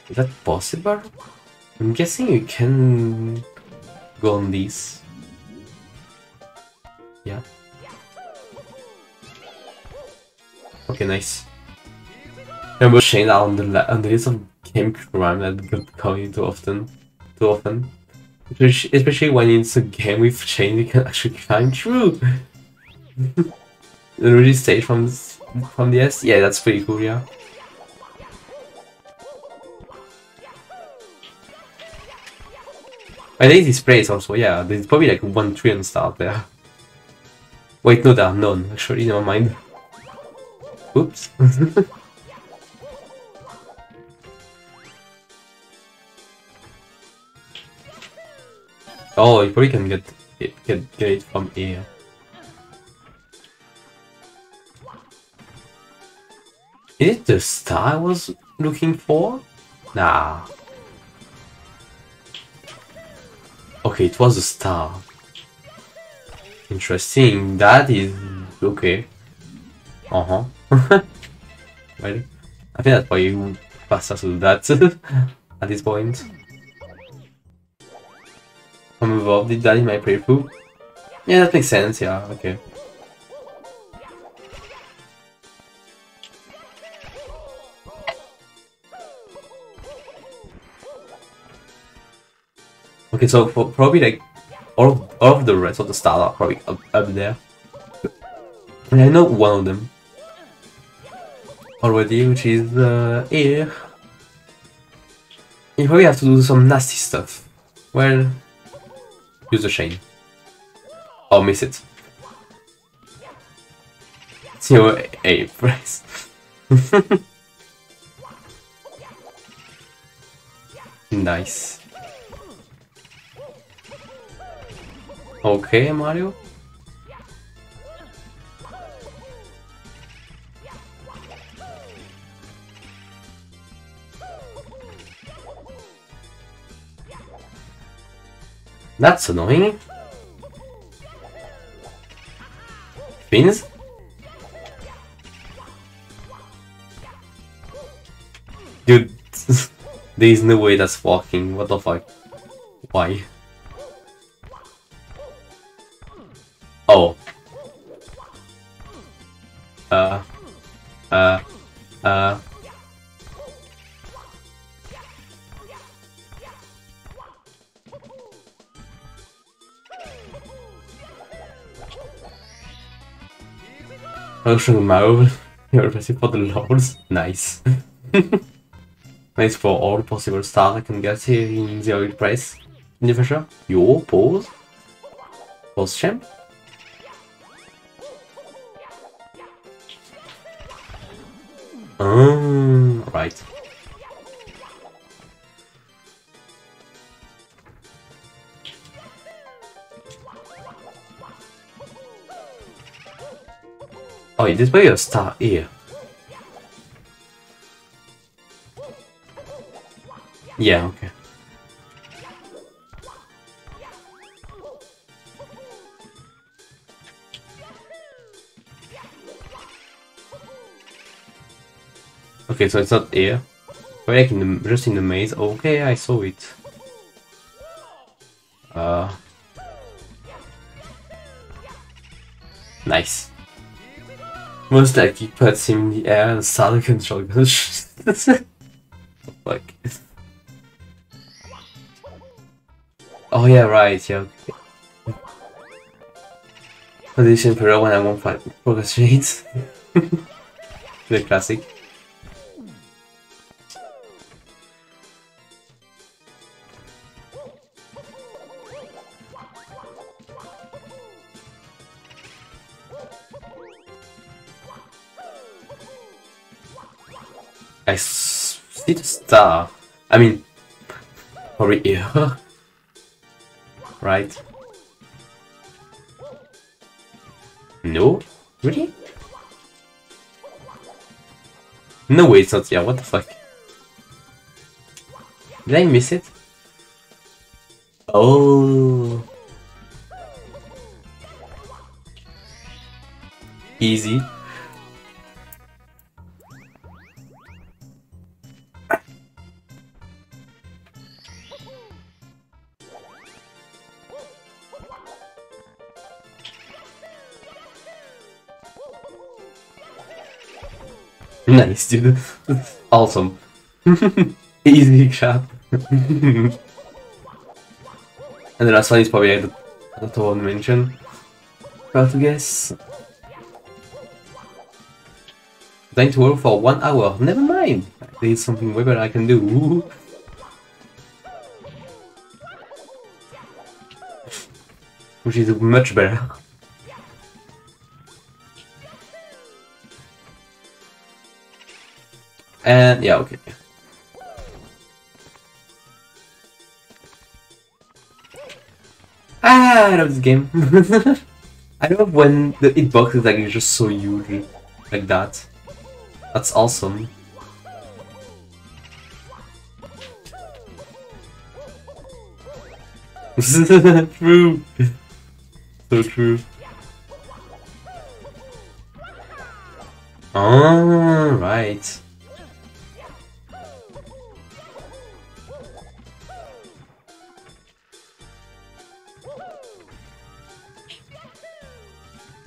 Is that possible? I'm guessing you can go on this. Yeah. Okay, nice. We'll chain on the on the list of game crime that got coming too often. Too often. Especially when it's a game with chain you can actually climb through. the really stage from from the S? Yeah, that's pretty cool, yeah. I think this place also, yeah, there's probably like one trillion stars there. Wait, no, there are none, actually, never mind. Oops. oh, you probably can get it, get, get it from here. Is it the star I was looking for? Nah. Okay, it was a star. Interesting. That is okay. Uh huh. well, I think that's why you passed us that at this point. I'm involved. Did that in my playthrough? Yeah, that makes sense. Yeah. Okay. Okay, so for probably like all of, all of the rest of the stars are probably up, up there. And I know one of them already, which is uh, here. You probably have to do some nasty stuff. Well, use a chain. Or miss it. It's your A price. nice. Okay, Mario. That's annoying. Fins? Dude, there is no way that's walking. What the fuck? Why? Oh. Uh. Uh. Uh. Ocean mouth. You're for the lords. Nice. nice for all possible stars I can get here in the oil price. Universal. Yo, pause. Pause champ. Um, right. Oh, it is by a star here. Yeah, okay. Okay, so it's not here. Back in the just in the maze. Okay, I saw it. Uh Nice. Most likely puts him in the air and started control. Like Oh yeah, right, yeah. Position Pro when I won't fight progress rates. the classic. Star. I mean, probably here. right? No? Really? No way it's not here, what the fuck? Did I miss it? Oh. Easy. Nice, dude. awesome. Easy shot. and the last one is probably I don't mention. Proud to guess. Dying to work for one hour. Never mind. There is something way better I can do. Which is much better. And yeah, okay. Ah, I love this game. I love when the hitbox is like just so huge, like that. That's awesome. true. So true. All right.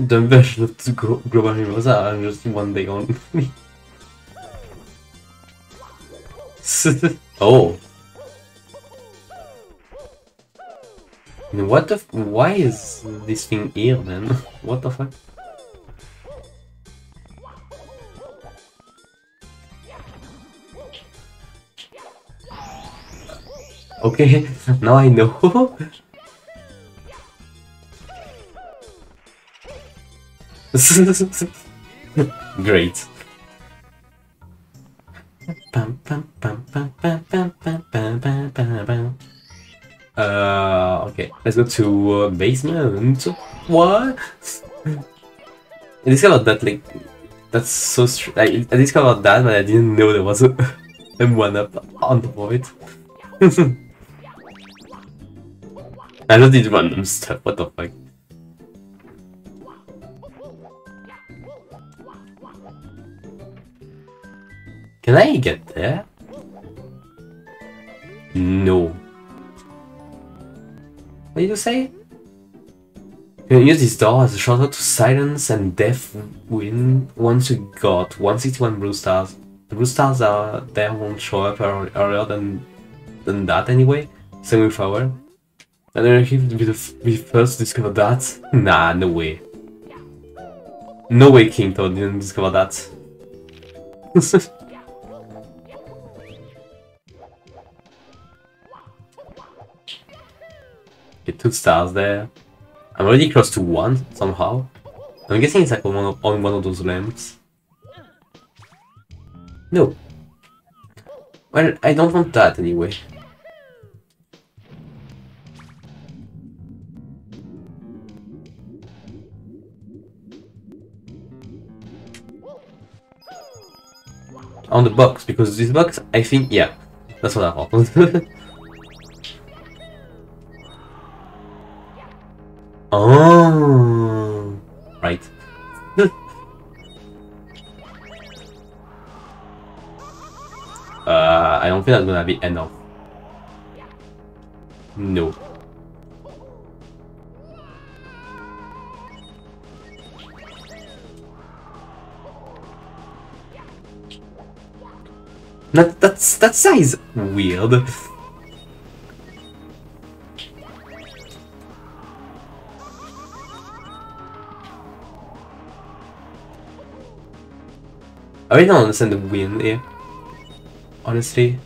The version of the global are just one day only. oh. What the why is this thing here then? what the fuck? Okay, now I know. Great. Uh, okay, let's go to uh, basement. What? I discovered that like that's so. I, I discovered that, but I didn't know there was a M1 up on top of it. I just did random stuff, what the fuck? Can I get there? No. What did you say? You can use this door as a shortcut to silence and death win once you got 161 blue stars. The blue stars are there won't show up earlier than than that anyway. Same with our. And then he be the we first discover that? Nah, no way. No way King Toad didn't discover that. Get two stars there. I'm already close to one, somehow. I'm guessing it's like on one of, on one of those lamps. No. Well, I don't want that anyway. On the box, because this box, I think, yeah, that's what I thought. Oh, right. uh, I don't think that's gonna be enough. No. That that's that size weird. I really don't understand the win here. Honestly.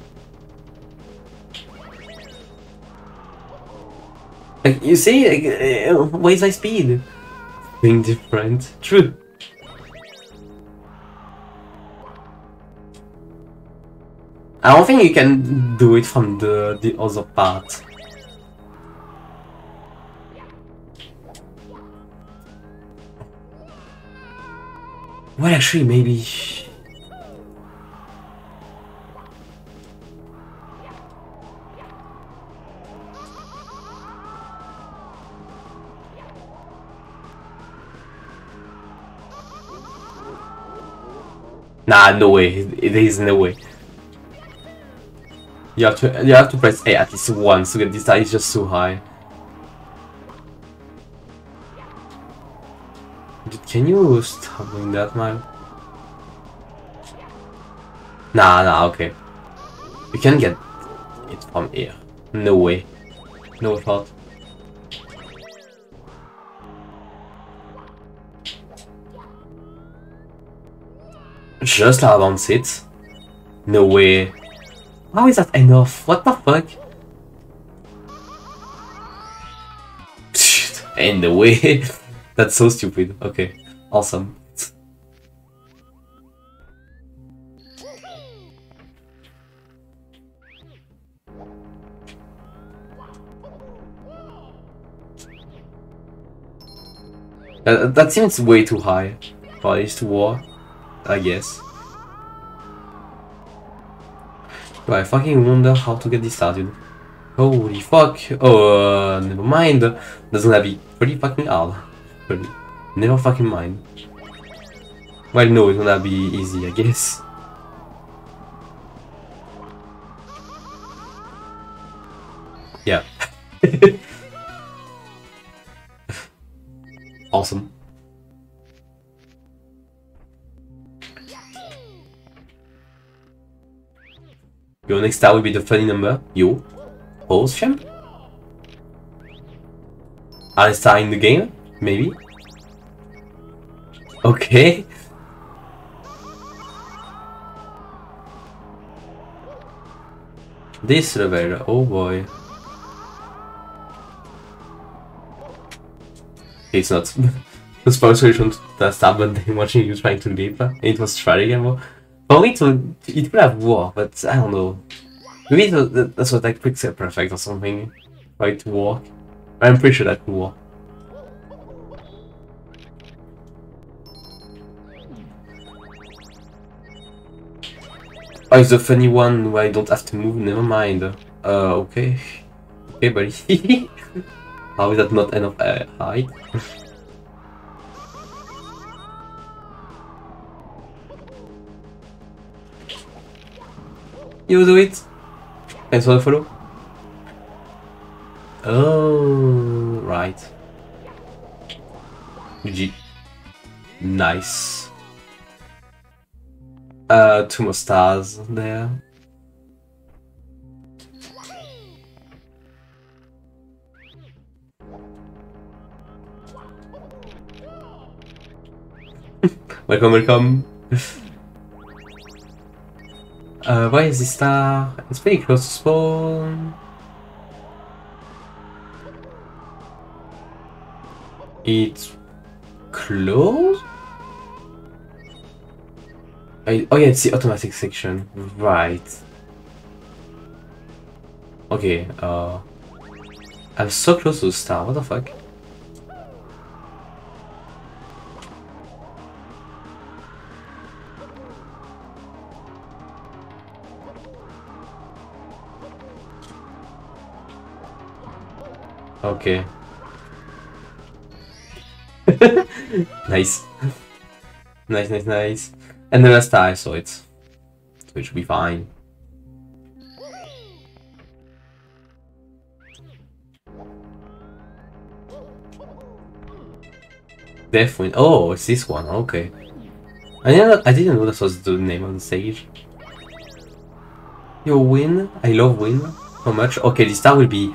Like, you see, like, uh, why is my speed? Being different. True. I don't think you can do it from the, the other part. Well, actually, maybe... Nah, no way. There is no way. You have to you have to press A at least once to get this die. is just so high. Can you stop doing that, man? Nah, nah, okay. We can get it from here. No way. No thought. Just advance it. No way. How is that enough? What the fuck? In the way. That's so stupid. Okay. Awesome. Uh, that seems way too high for this war. I guess. But I fucking wonder how to get this started. Holy fuck! Oh, uh, never mind. That's gonna be pretty fucking hard. Pretty. Never fucking mind. Well, no, it's gonna be easy, I guess. Yeah. awesome. Your next star will be the funny number. Yo. Ocean? Are they starting the game? Maybe? Okay. This level, oh boy. It's not the sponsoration that start but then watching you trying to leave. It was try for me, to, it would have worked, but I don't know. Maybe that's what like quick set perfect or something, right to walk. I'm pretty sure that could work. Oh, it's a funny one where I don't have to move, never mind. Uh, okay. Okay, buddy. How is that not enough uh, height? you do it. Thanks for the follow. Oh, right. Nice. Uh, two more stars there. welcome, welcome. Uh, why is this star? It's pretty close to spawn. It's close? Oh yeah, it's the automatic section. Right. Okay, uh... I'm so close to the star, what the fuck? Okay. nice. Nice, nice, nice. And the rest I saw it. So it should be fine. Deathwind. Oh, it's this one. Okay. I didn't, I didn't know this was the name of the stage. Your win? I love win. How much? Okay, this star will be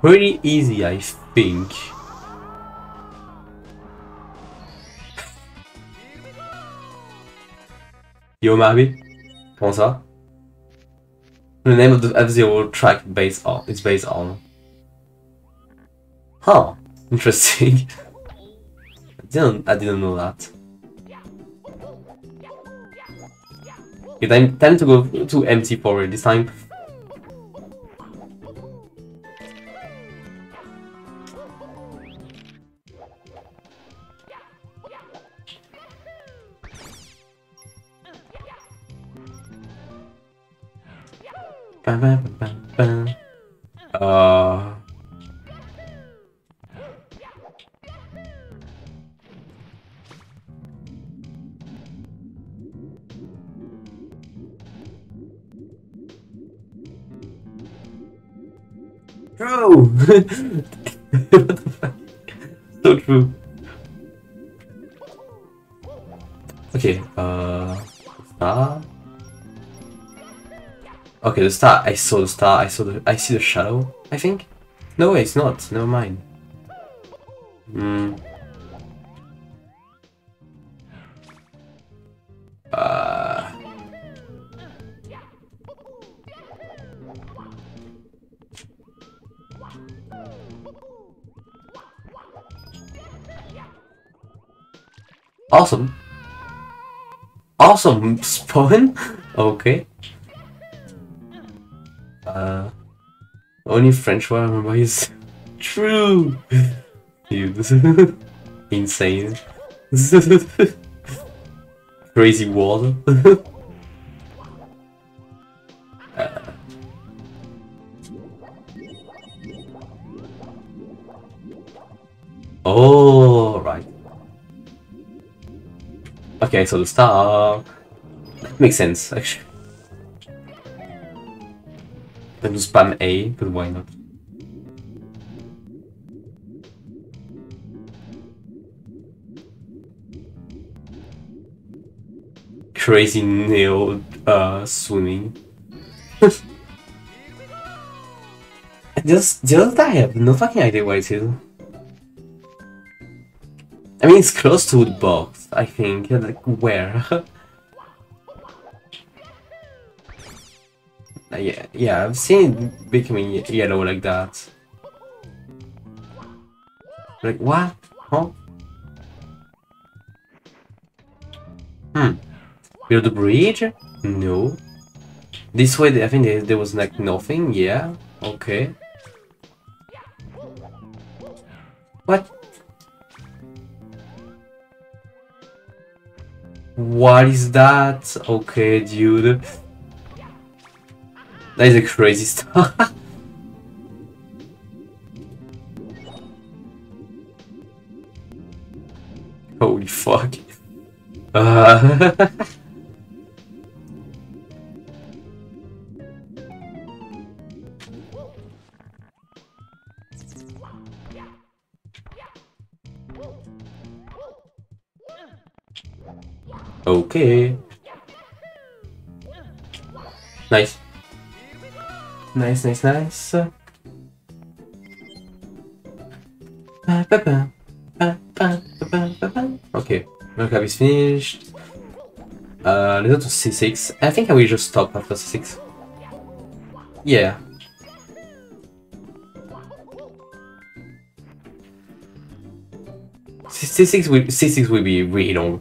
pretty easy, I think. Yo Mabi, comment ça? The name of the F-Zero track based on it's based on. Huh, interesting. I didn't I didn't know that. Okay, time time to go to empty forward this time. Uh. True! what the fuck? So true. Okay, uh, star. Okay, the star. I saw the star. I saw the. I see the shadow. I think. No, way, it's not. Never mind. Hmm. Uh. Awesome. Awesome spawn. okay. Uh, only French one I remember is true. Dude, insane. Crazy water. uh, oh, right. Okay, so the star makes sense actually. Then to spam A, because why not? Crazy nail uh, swimming. just, just I have no fucking idea why it is. I mean, it's close to the box, I think. Like, where? yeah, I've seen it becoming yellow like that. Like, what? Huh? Hmm. Build the bridge? No. This way, I think there was like nothing, yeah. Okay. What? What is that? Okay, dude. That is a crazy stuff. Holy fuck. Uh Okay. Nice. Nice, nice, nice. Okay, Mercab is finished. Uh, let's go to C6. I think I will just stop after C6. Yeah. C6 will C6 will be really long.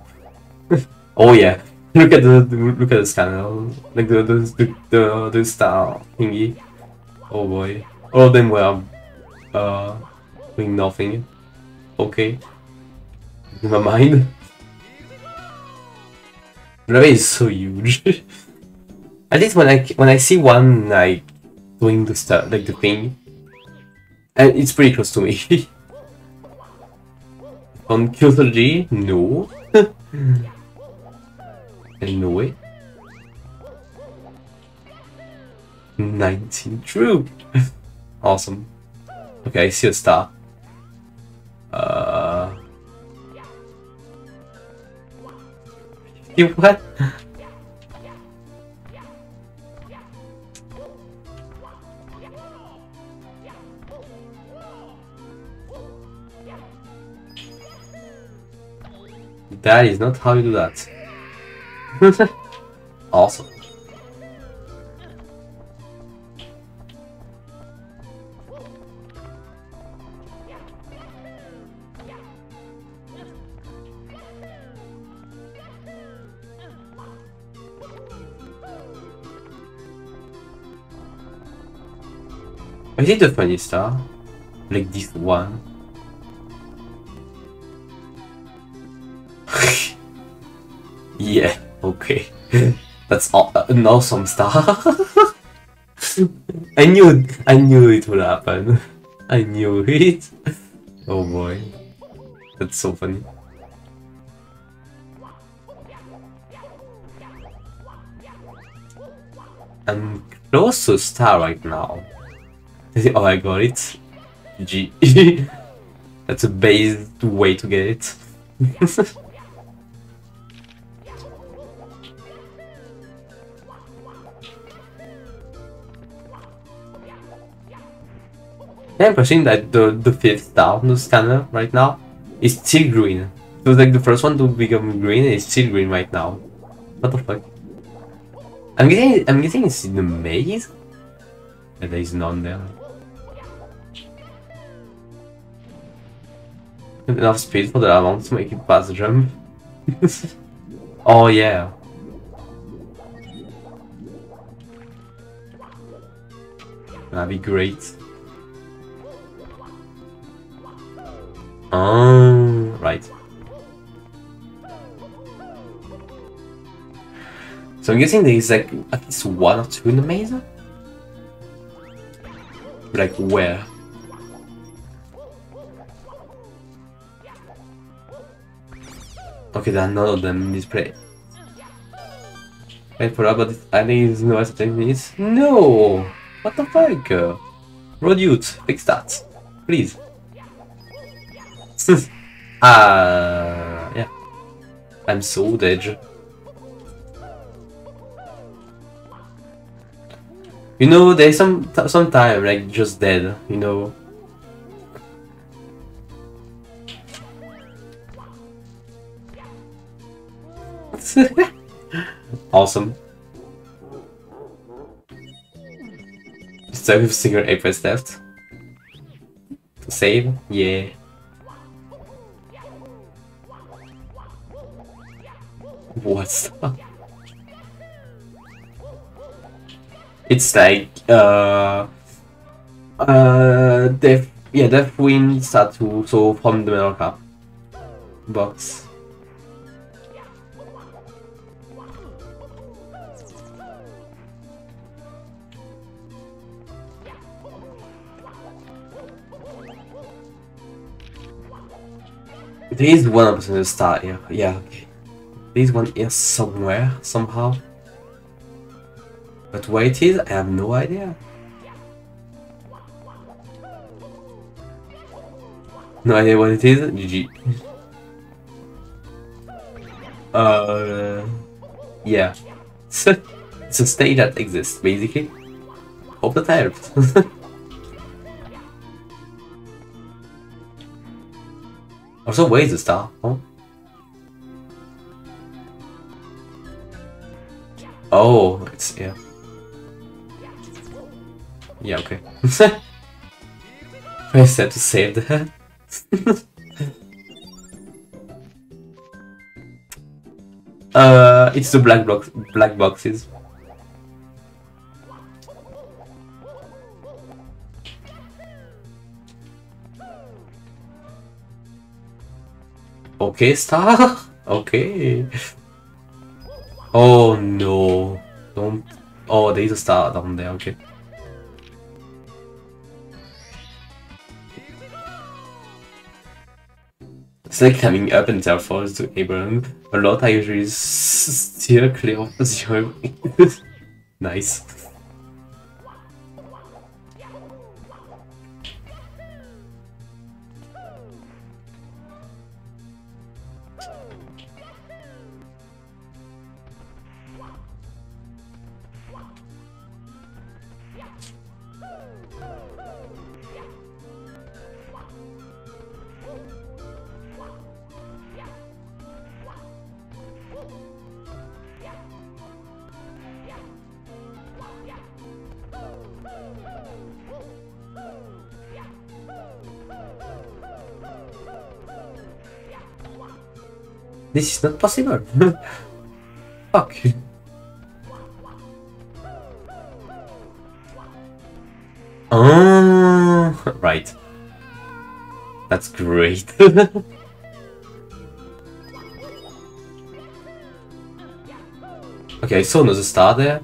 oh yeah. Look at the, the look at the scanner. Like the the the the, the star thingy. Oh boy. Of them were uh doing nothing. Okay. Never mind. The is so huge. At least when I when I see one like doing the stuff like the thing, and it's pretty close to me. On Q3G, no. and no way. 19 true. awesome. Okay, I see a star. Uh. You what? That is not how you do that. awesome. Is it the funny star? Like this one? yeah, okay. That's an awesome star. I knew I knew it would happen. I knew it. Oh boy. That's so funny. I'm close to star right now. oh, I got it. G. That's a base way to get it. I'm impressing that the, the fifth down the scanner right now is still green. So like the first one to become green is still green right now. What the fuck? I'm guessing I'm guessing it's in the maze? And there is none there. Enough speed for the amount to make it past the jump. oh yeah. That'd be great. Oh, right. So I'm guessing there's like at least one or two in the maze? Like where? Okay, then none of them in display. Wait for about I think it's no minutes. No! What the fuck? Road fix that. Please. Ah, uh, yeah. I'm so dead. You know, there's some some time like just dead. You know, awesome. So with single April left. To save? Yeah. What's that? It's like uh uh Death yeah Deathwind Satu so from the Metal Cap box. There is one person star here. Yeah, okay. There is one is somewhere, somehow. But where it is, I have no idea. No idea what it is. GG. Uh, yeah. it's a stage that exists, basically. Hope that helps. also, where is the star? Oh. Oh, it's yeah. Yeah, okay. Press set to save that. uh, it's the black box, black boxes. Okay, star. Okay. Oh no! Don't. Oh, there is a star down there. Okay. It's like coming up and down force to Abraham. A lot I usually steer clear of zero. nice. This is not possible. Fuck. Oh, ah, right. That's great. okay, I saw another star there.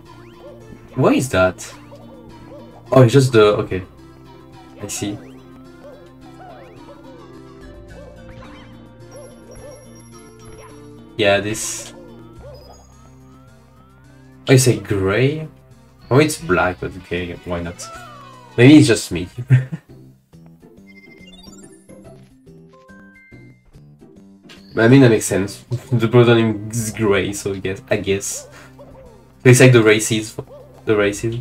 Why is that? Oh, it's just the... okay. I see. Yeah, this... Oh, you say grey? Oh, it's black, but okay, why not? Maybe it's just me. I mean, that makes sense. the protonym is grey, so I guess. I guess. It's like the races. The races.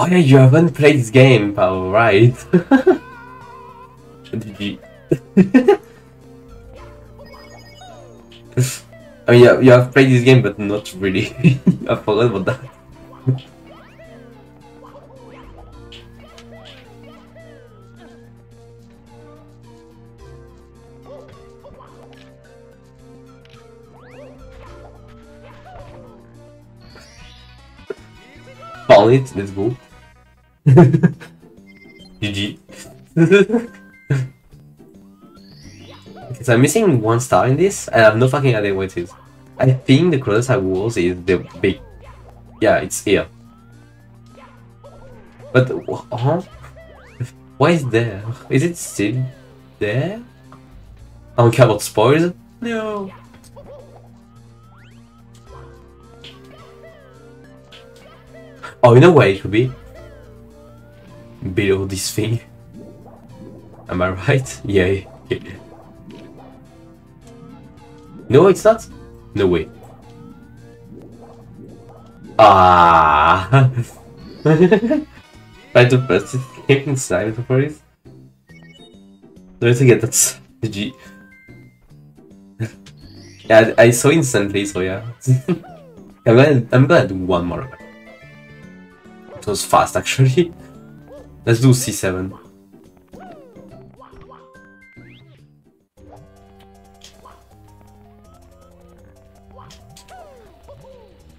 Oh yeah, you haven't played this game, pal, right? GG. I mean, you, you have played this game, but not really. I forgot about that. Found it, let's go. GG. so I'm missing one star in this, and I have no fucking idea what it is. I think the closest I was is the big... Yeah, it's here. But, uh huh? Why is there? Is it still there? I don't care about spoilers. No. Oh, you know where it could be? Below this thing. Am I right? Yeah. No, it's not? No way. Ah! Try to burst it inside for it. Try to get that GG. yeah, I saw instantly, so yeah. I'm gonna I'm gonna do one more. It was fast actually. Let's do C7.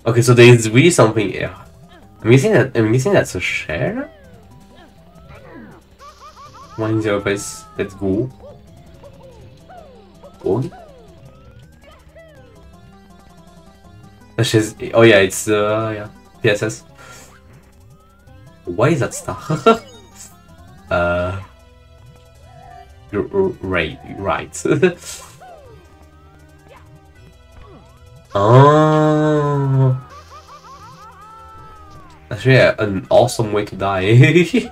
Okay, so there is really something here. I'm guessing that I'm guessing that's a share. One zero base. Let's go. Go. Oh yeah, it's uh, yeah, PSS. Why is that star? uh, right, right. oh, that's yeah, an awesome way to die.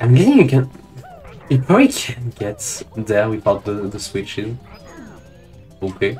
I'm getting can. You probably can get there without the the switches. Okay.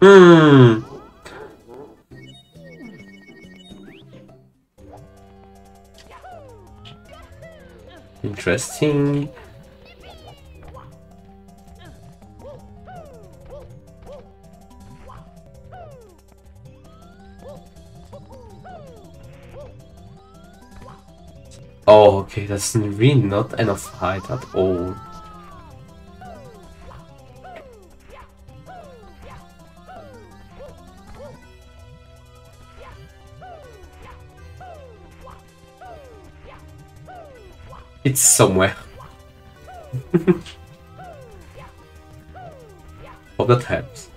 Hmm. Interesting. Oh, okay, that's really not enough height at all. It's somewhere. Hope that helps.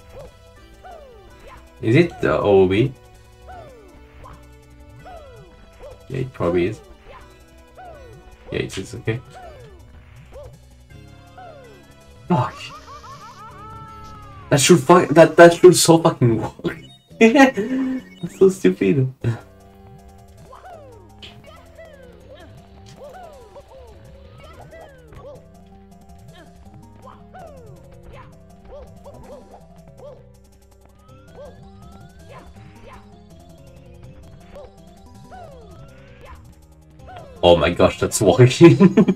Is it the OB? Yeah, it probably is. Yeah, it is, okay. Fuck. That should fuck that that should so fucking work. That's so stupid. My gosh, that's working.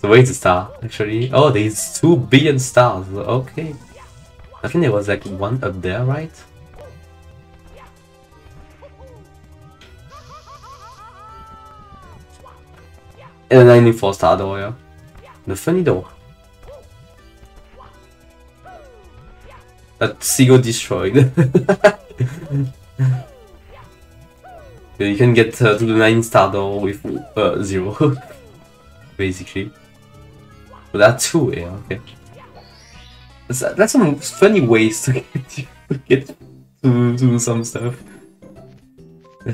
the way to star, actually. Oh, there's two billion stars. Okay. I think there was like one up there, right? And a 94 star door, yeah. The funny door. That Seagull destroyed. you can get uh, to the 9 star door with uh, 0. Basically. But that's 2, yeah, okay. That's, that's some funny ways to get, to, get to do some stuff.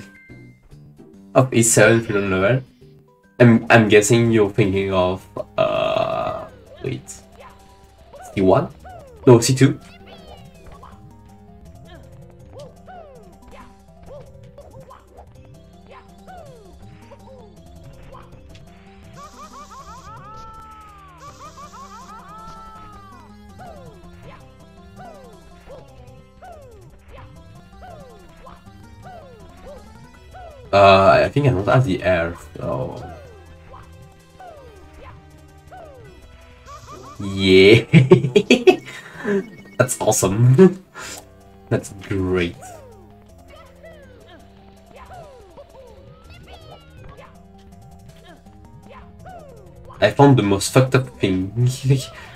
Up oh, is 7 film level. I'm, I'm guessing you're thinking of, uh, wait, C1? No, C2? Uh, I think I don't have the air, so... Yeah! That's awesome. That's great. I found the most fucked up thing.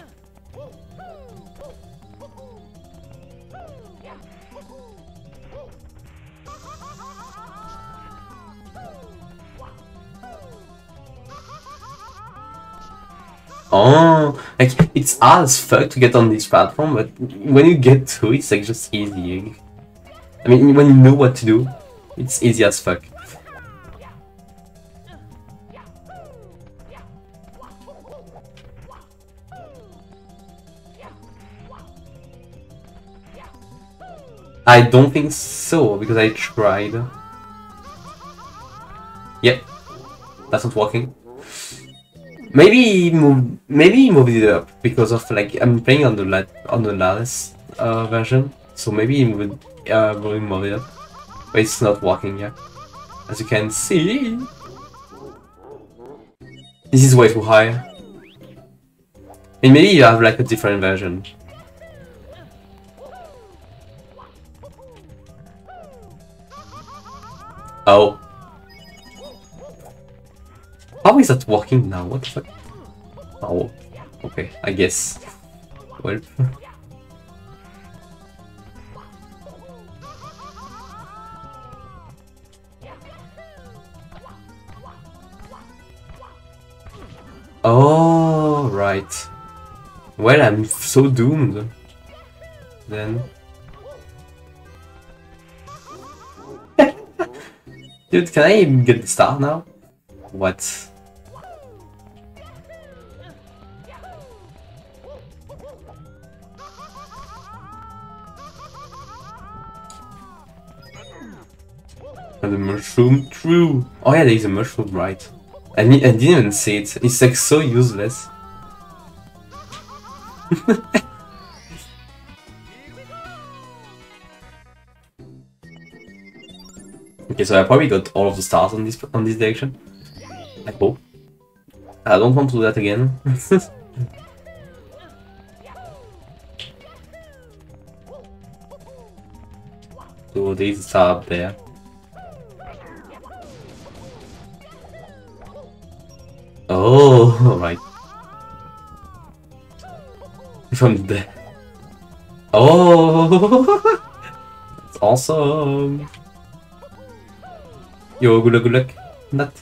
Oh, like it's hard as fuck to get on this platform, but when you get to it, it's like just easy. I mean, when you know what to do, it's easy as fuck. I don't think so, because I tried. Yep, that's not working. Maybe move, maybe move it up because of like I'm playing on the on the last uh, version, so maybe move uh, move it up. But it's not working yet. As you can see. This is way too high. And maybe you have like a different version. Oh. How is that working now? What the fuck? Oh. Okay, I guess. Well. Oh, right. Well, I'm so doomed. Then. Dude, can I even get the star now? What? The mushroom? True! Oh yeah, there is a mushroom, right. I, I didn't even see it. It's like so useless. okay, so I probably got all of the stars on this on this direction. I hope. I don't want to do that again. so there is a star up there. Oh, right. From there. Oh, It's awesome. Yo, good luck, good luck. Nut.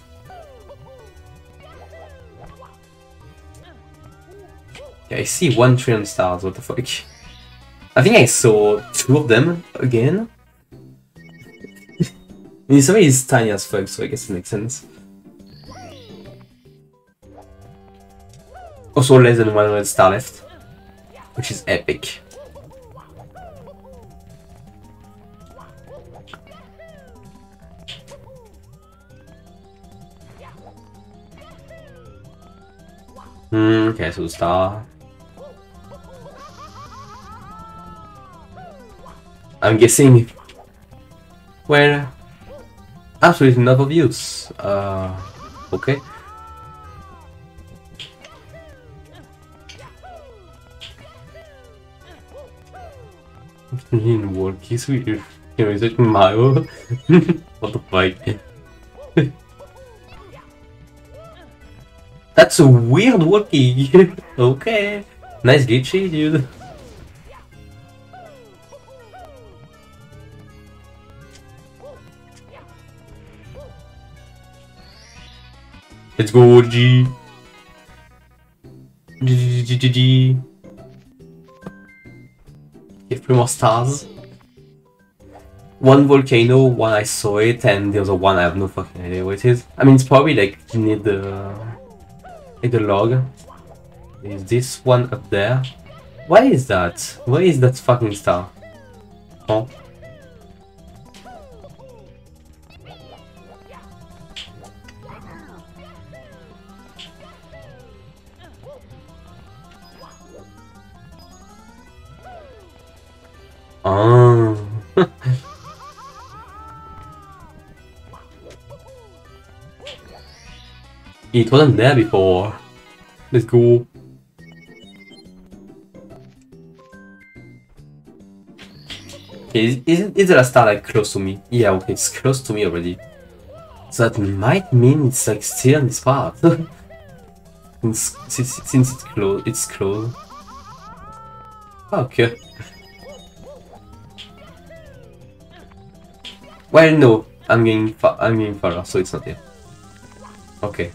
Yeah, I see one trillion stars, what the fuck. I think I saw two of them again. I mean, some is tiny as fuck, so I guess it makes sense. Also less than 100 star left, which is epic. Hmm, okay, so star. I'm guessing. Well, absolutely not of use. Uh, okay. In walkie sweet. You know, is it Mario? what the fuck? That's a weird walkie. okay. Nice glitchy, dude. Let's go, G. G, G, G, G. Three more stars. One volcano, one I saw it, and the other one I have no fucking idea what it is. I mean, it's probably like near the in the log. Is this one up there? Why is that? Where is that fucking star? Oh. Ah. Oh. it wasn't there before. Let's go. Okay, is, is there a star like close to me? Yeah, okay, it's close to me already. So that might mean it's like still in this part. since, since, since it's close, it's close. Ah, okay. Well, no, I'm getting far, I'm getting far, so it's not here. Okay.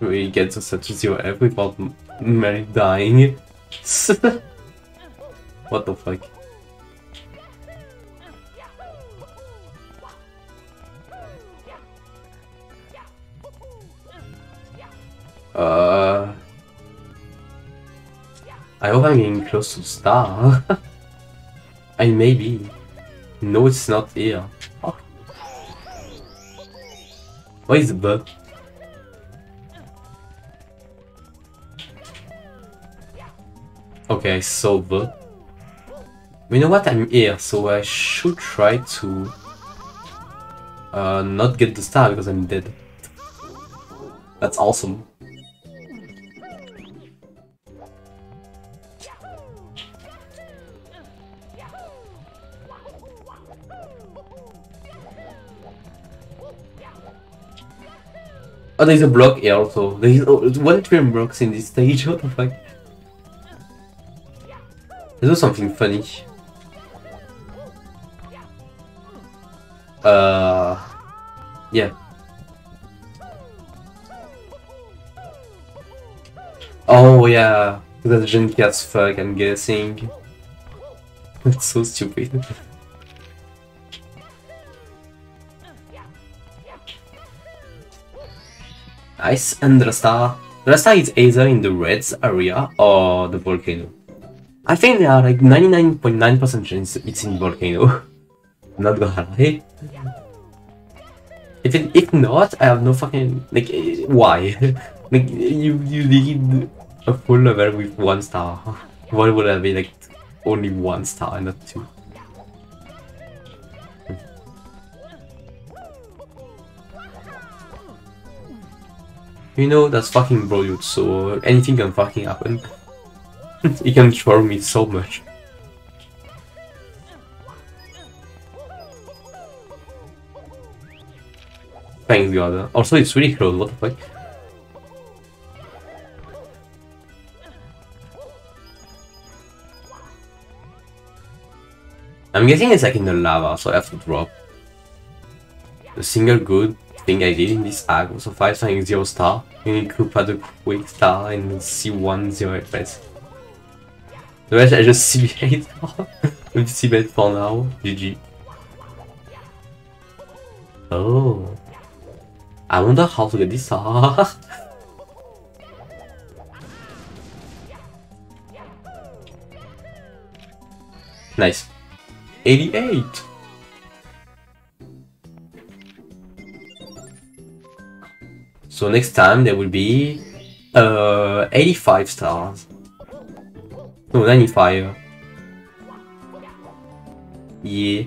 We get to such a zero F without Mary dying. what the fuck? Close to star. I maybe. No, it's not here. What is the bug? Okay, I saw the. You know what? I'm here, so I should try to uh, not get the star because I'm dead. That's awesome. Oh, there's a block here also. There's oh, one trillion blocks in this stage. What the fuck? Do something funny. Uh, yeah. Oh yeah, that's generic as fuck. I'm guessing. That's so stupid. Nice, and the star. The star is either in the reds area or the volcano. I think there are like 99.9% chance it's in volcano. not gonna lie. If it, if not, I have no fucking like why? like you you need a full level with one star. Why would I be like only one star and not two? You know that's fucking brilliant, so anything can fucking happen. he can throw me so much. Thank god. Also, it's really close, what the fuck? I'm guessing it's like in the lava, so I have to drop. The single good thing I did in this act was 5 times 0 star. You need to put a quick star and C1 0 FPS. The rest I just CB8 with CB8 for now. GG. Oh. I wonder how to get this star. nice. 88! So next time there will be uh 85 stars. No, 95. Yeah.